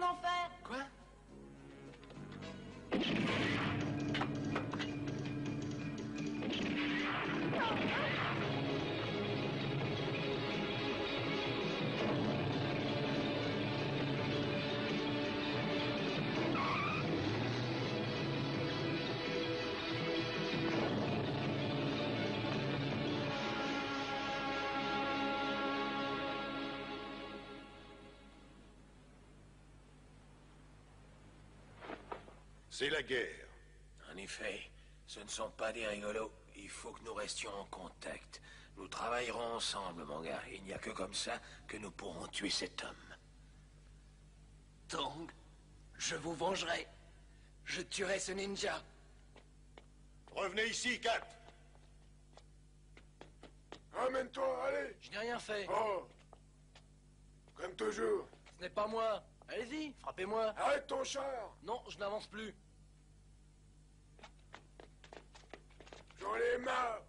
C'est la guerre. En effet, ce ne sont pas des rigolos. Il faut que nous restions en contact. Nous travaillerons ensemble, mon gars. Il n'y a que comme ça que nous pourrons tuer cet homme. Tong, je vous vengerai. Je tuerai ce ninja. Revenez ici, Kat. Ramène-toi, allez Je n'ai rien fait. Oh Comme toujours. Ce n'est pas moi. Allez-y, frappez-moi. Arrête ton char. Non, je n'avance plus. J'en ai marre.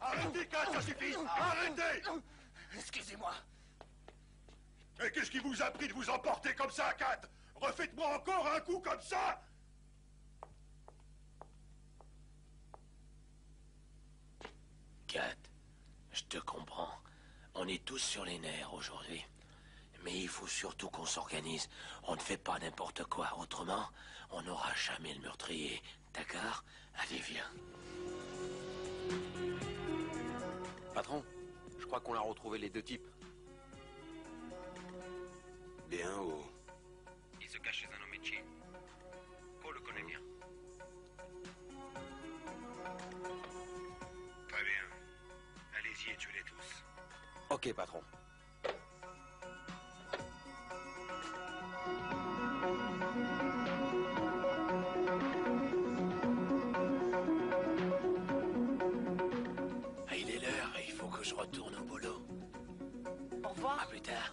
Arrêtez, Kat, ça suffit. Arrêtez. Excusez-moi. Mais qu'est-ce qui vous a pris de vous emporter comme ça, Kat Refaites-moi encore un coup comme ça Je te comprends. On est tous sur les nerfs aujourd'hui. Mais il faut surtout qu'on s'organise. On ne fait pas n'importe quoi. Autrement, on n'aura jamais le meurtrier. D'accord? Allez, viens. Patron, je crois qu'on a retrouvé les deux types. Bien haut. Il se cache chez un Ok, patron. Ah, il est l'heure. Il faut que je retourne au boulot. Au revoir. À plus tard.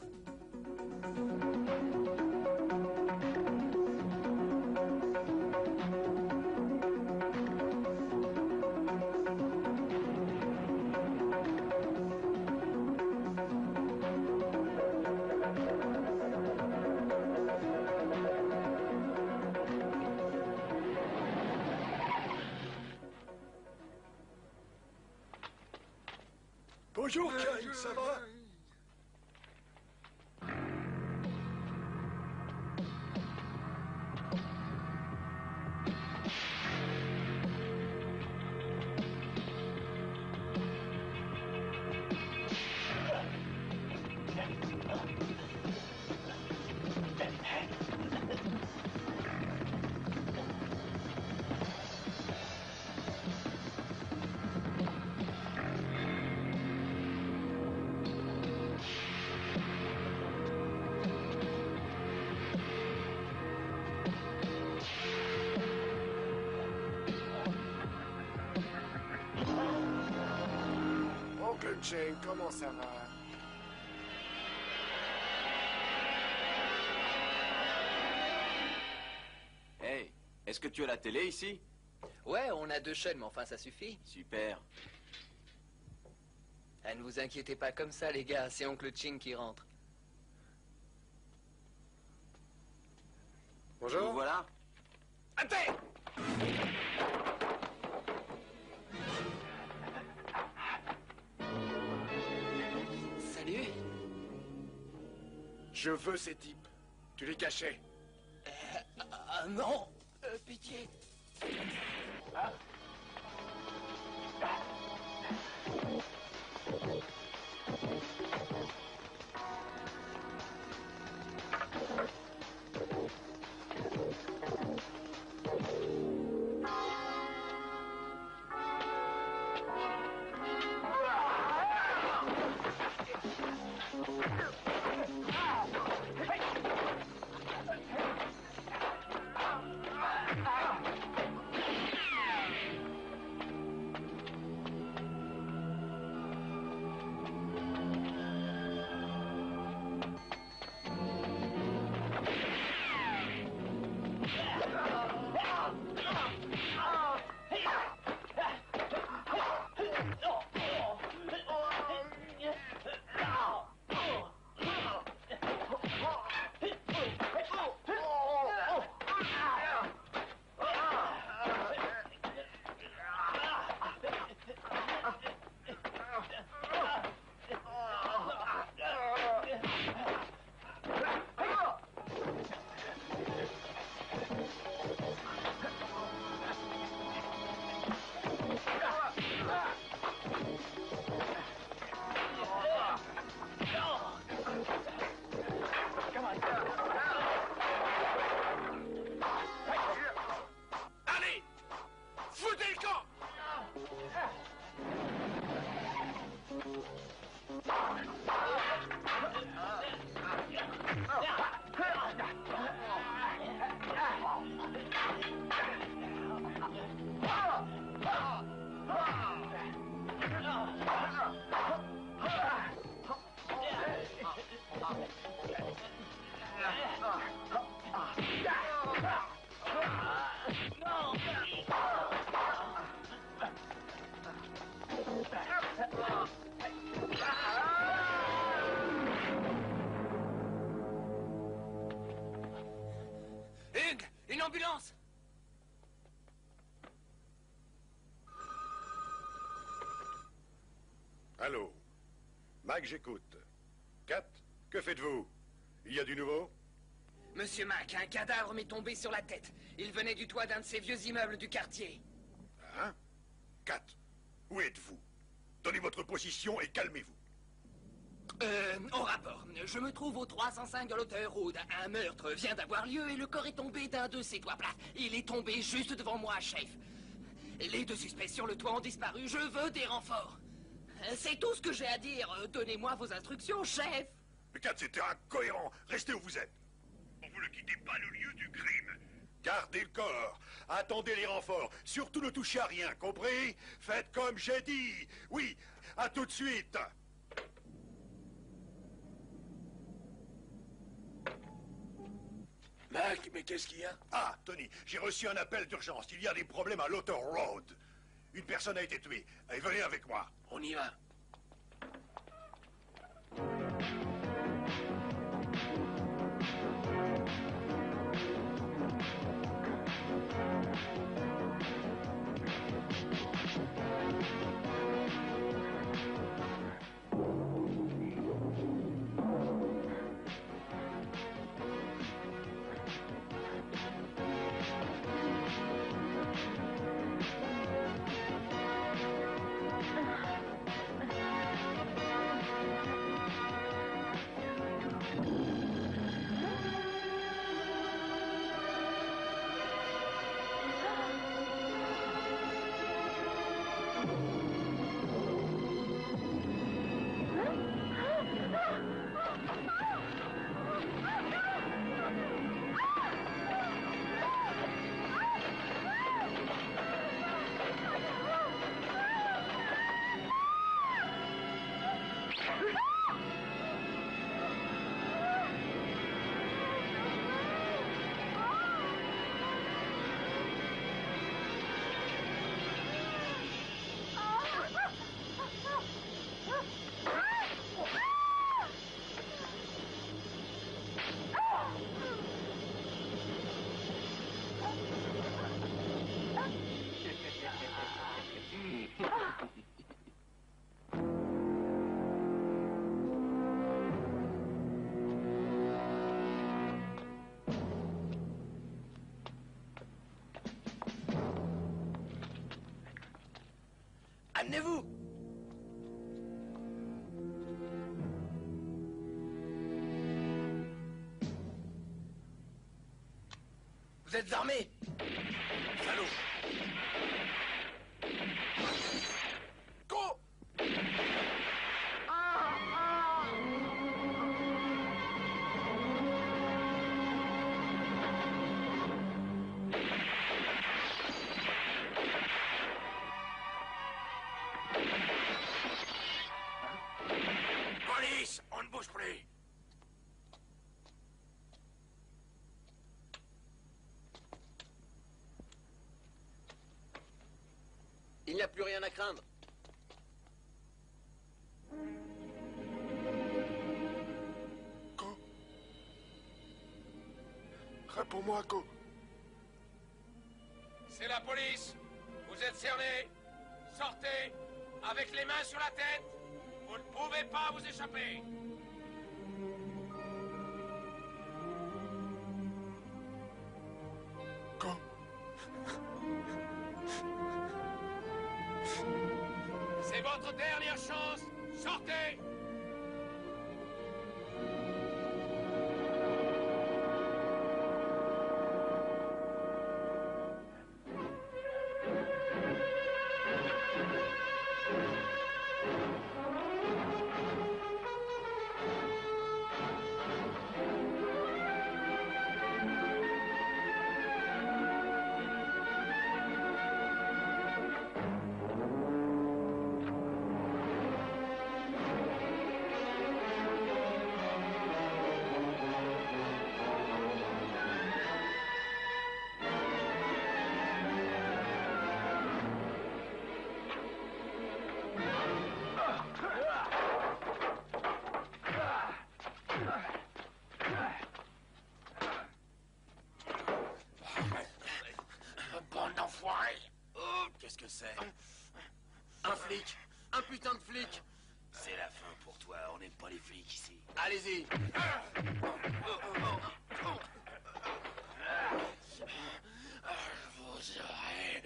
Bonjour, Jane, comment ça va? Hey, est-ce que tu as la télé ici? Ouais, on a deux chaînes, mais enfin, ça suffit. Super. Ah, ne vous inquiétez pas comme ça, les gars, c'est Oncle Ching qui rentre. Bonjour. Nous voilà. Attends Je veux ces types. Tu les cachais. Ah non Euh, Pitié Allez ambulance Allô Mac, j'écoute. Kat, que faites-vous? Il y a du nouveau? Monsieur Mac, un cadavre m'est tombé sur la tête. Il venait du toit d'un de ces vieux immeubles du quartier. Hein? Kat, où êtes-vous? Donnez votre position et calmez-vous. Euh, au rapport. Je me trouve au 305 de l'Auteur Road. Un meurtre vient d'avoir lieu et le corps est tombé d'un de ces toits plats. Il est tombé juste devant moi, chef. Les deux suspects sur le toit ont disparu. Je veux des renforts. C'est tout ce que j'ai à dire. Donnez-moi vos instructions, chef. Mais Kat, c'était incohérent. Restez où vous êtes. Vous ne quittez pas le lieu du crime. Gardez le corps. Attendez les renforts. Surtout ne touchez à rien, compris? Faites comme j'ai dit. Oui, à tout de suite. Mac, mais qu'est-ce qu'il y a? Ah, Tony, j'ai reçu un appel d'urgence. Il y a des problèmes à Lauter Road. Une personne a été tuée. Allez, venez avec moi. On y va. Amenez-vous. Vous êtes armés. Salaud C'est la police. Vous êtes cernés. Sortez. Avec les mains sur la tête. Vous ne pouvez pas vous échapper. Un flic Un putain de flic C'est la fin pour toi. On n'aime pas les flics ici. Allez-y Je vous aurai.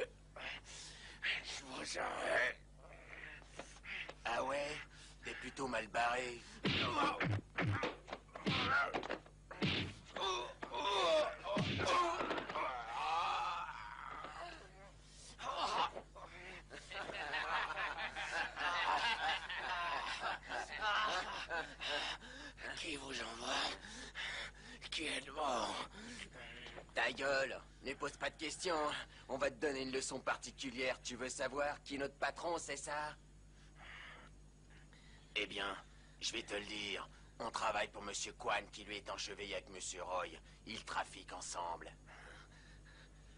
Je vous aurai. Ah ouais? T'es plutôt mal barré. Ta gueule Ne pose pas de questions. On va te donner une leçon particulière. Tu veux savoir qui notre patron, c'est ça? Eh bien, je vais te le dire. On travaille pour Monsieur Kwan qui lui est enchevêtré avec Monsieur Roy. Ils trafiquent ensemble.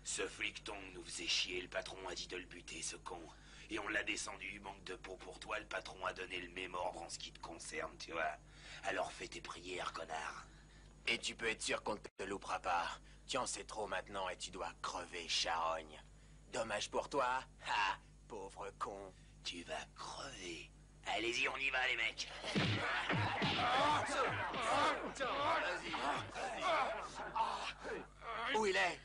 Ce flicton nous faisait chier. Le patron a dit de le buter, ce con. Et on l'a descendu. Manque de peau pour toi. Le patron a donné le même ordre en ce qui te concerne, tu vois. Alors fais tes prières, connard. Et tu peux être sûr qu'on ne te loupera pas. Tu en sais trop maintenant et tu dois crever, charogne. Dommage pour toi. Ha Pauvre con. Tu vas crever. Allez-y, on y va, les mecs. Où il est?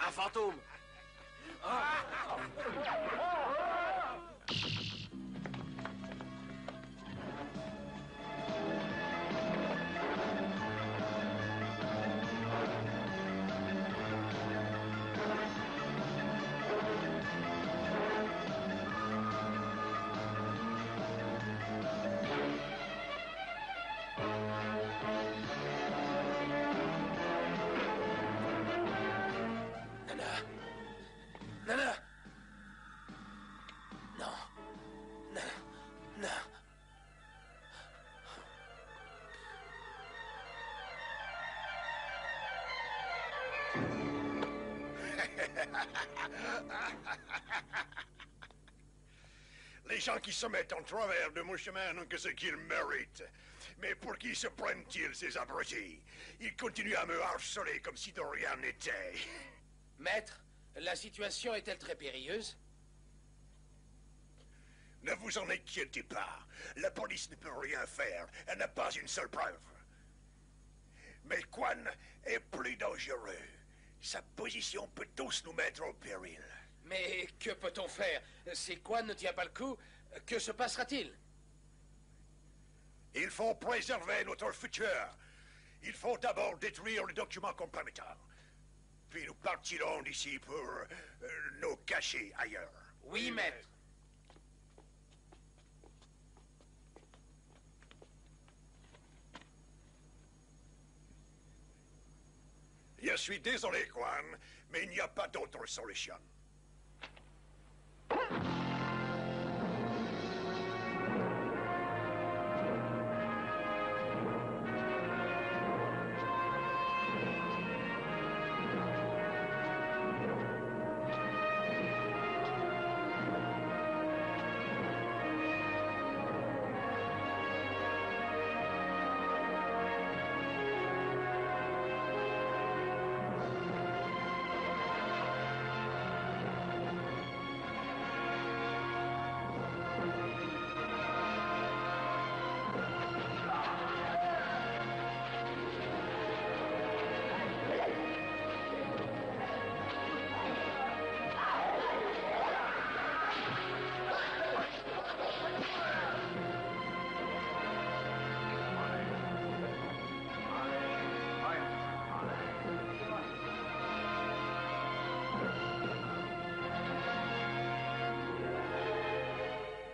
Un fantôme qui se mettent en travers de mon chemin n'ont que ce qu'ils méritent. Mais pour qui se prennent-ils, ces abrutis? Ils continuent à me harceler comme si de rien n'était. Maître, la situation est-elle très périlleuse? Ne vous en inquiétez pas. La police ne peut rien faire. Elle n'a pas une seule preuve. Mais Quan est plus dangereux. Sa position peut tous nous mettre au péril. Mais que peut-on faire? Si Quan ne tient pas le coup, que se passera-t-il? Il faut préserver notre futur. Il faut d'abord détruire le document compromettant. Puis nous partirons d'ici pour euh, nous cacher ailleurs. Oui, maître. Je suis désolé, Quan, mais il n'y a pas d'autre solution.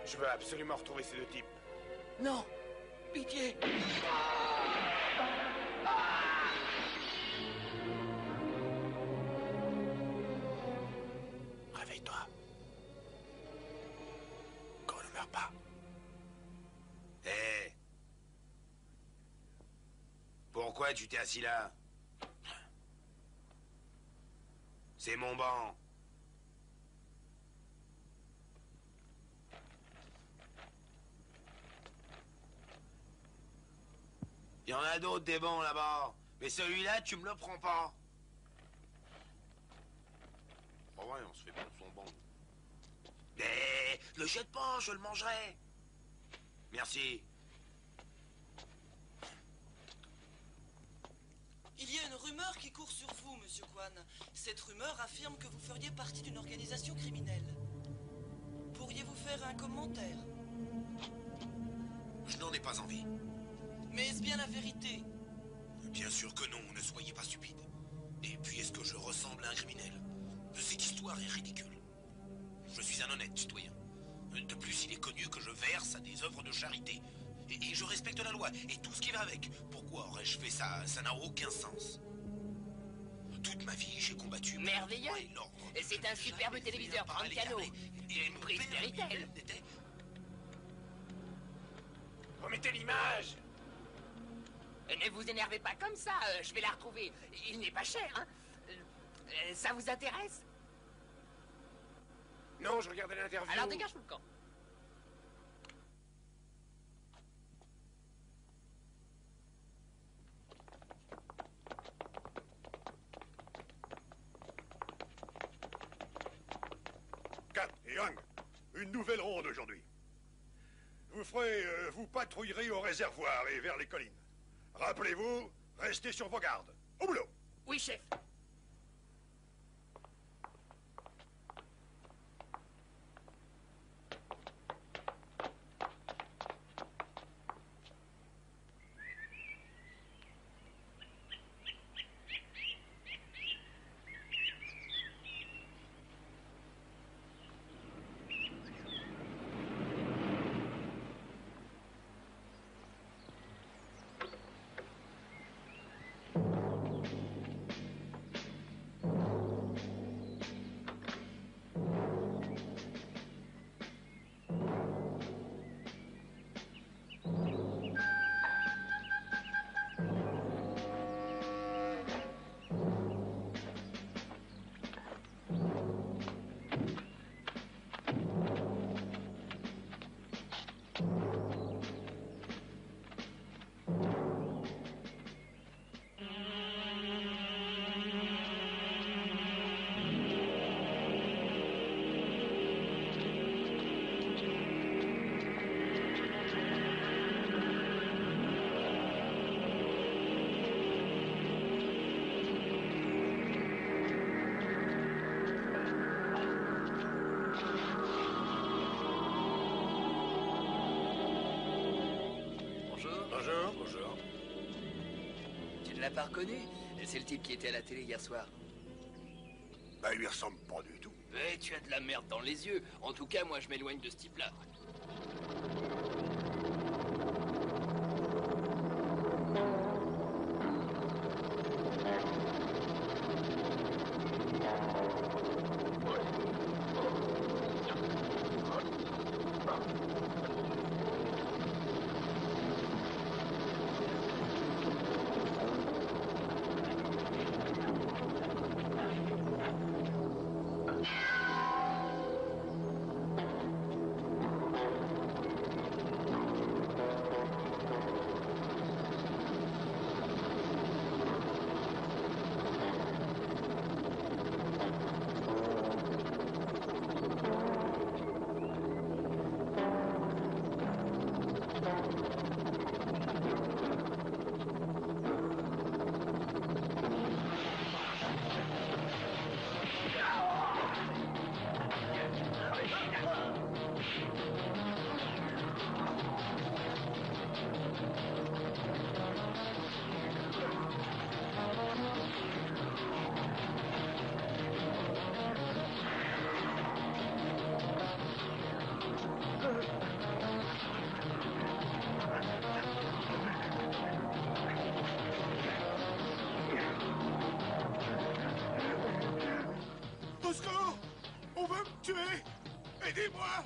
Je veux absolument retrouver ces deux types. Non Pitié Réveille-toi. Qu'on ne meurt pas. Hé Pourquoi tu t'es assis là? C'est mon banc. Il y en a d'autres des bons là-bas. Mais celui-là, tu me le prends pas. Oh ouais, on se fait pas de son bon. Mais le jette pas, je le mangerai. Merci. Il y a une rumeur qui court sur vous, monsieur Kwan. Cette rumeur affirme que vous feriez partie d'une organisation criminelle. Pourriez-vous faire un commentaire? Je n'en ai pas envie. Mais est-ce bien la vérité? Bien sûr que non, ne soyez pas stupide. Et puis, est-ce que je ressemble à un criminel? Cette histoire est ridicule. Je suis un honnête citoyen. De plus, il est connu que je verse à des œuvres de charité. Et, et je respecte la loi et tout ce qui va avec. Pourquoi aurais-je fait ça? Ça n'a aucun sens. Toute ma vie, j'ai combattu. Merveilleux. C'est un superbe téléviseur 30 canaux. Et une prise. Remettez l'image Ne vous énervez pas comme ça, euh, je vais la retrouver. Il n'est pas cher, hein Euh, Ça vous intéresse? Non, je regardais l'interview. Alors dégage-vous le camp. Kat et Young, une nouvelle ronde aujourd'hui. Vous ferez, euh, vous patrouillerez au réservoir et vers les collines. Rappelez-vous, restez sur vos gardes. Au boulot. Oui, chef. Bonjour. Bonjour. Tu ne l'as pas reconnu? C'est le type qui était à la télé hier soir. Ben, il lui ressemble pas du tout. Eh, tu as de la merde dans les yeux. En tout cas, moi, je m'éloigne de ce type-là. Tuer. Aidez-moi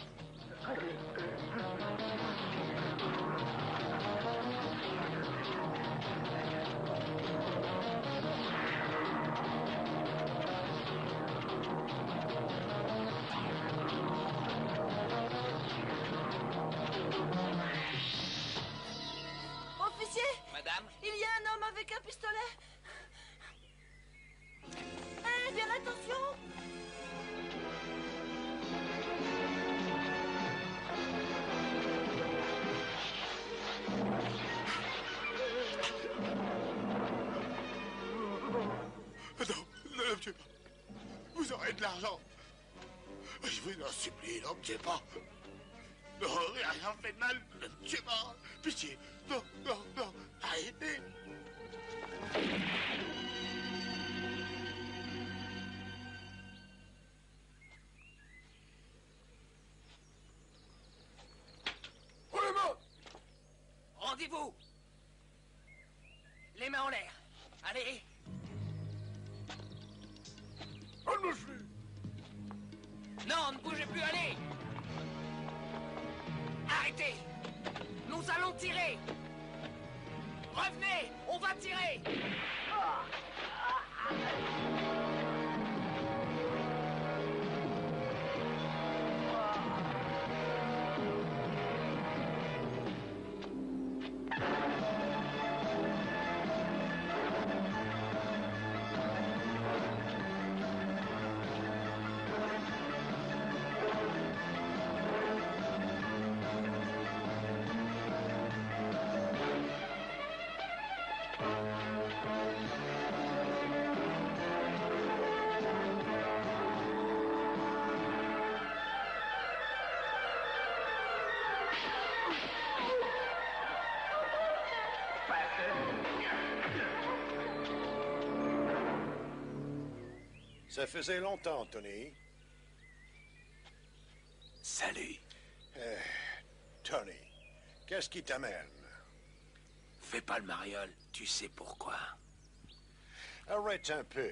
De l'argent. Je vous en supplie, ne me tuez pas. Non, rien fait de mal. Ne me tuez pas. Pitié. Non, non, non. Ça faisait longtemps, Tony. Salut. Euh, Tony, qu'est-ce qui t'amène? Fais pas le mariole, tu sais pourquoi. Arrête un peu.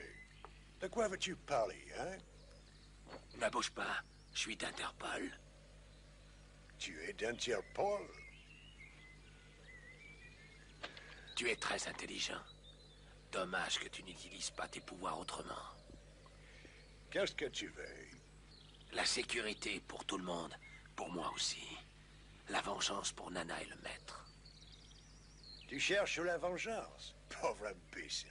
De quoi veux-tu parler, hein? Ne bouge pas, je suis d'Interpol. Tu es d'Interpol? Tu es très intelligent. Dommage que tu n'utilises pas tes pouvoirs autrement. Qu'est-ce que tu veux? La sécurité pour tout le monde, pour moi aussi. La vengeance pour Nana et le maître. Tu cherches la vengeance? Pauvre imbécile.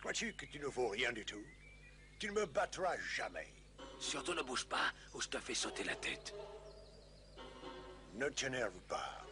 Crois-tu que tu ne vaux rien du tout? Tu ne me battras jamais. Surtout ne bouge pas ou je te fais sauter la tête. Ne t'énerve pas.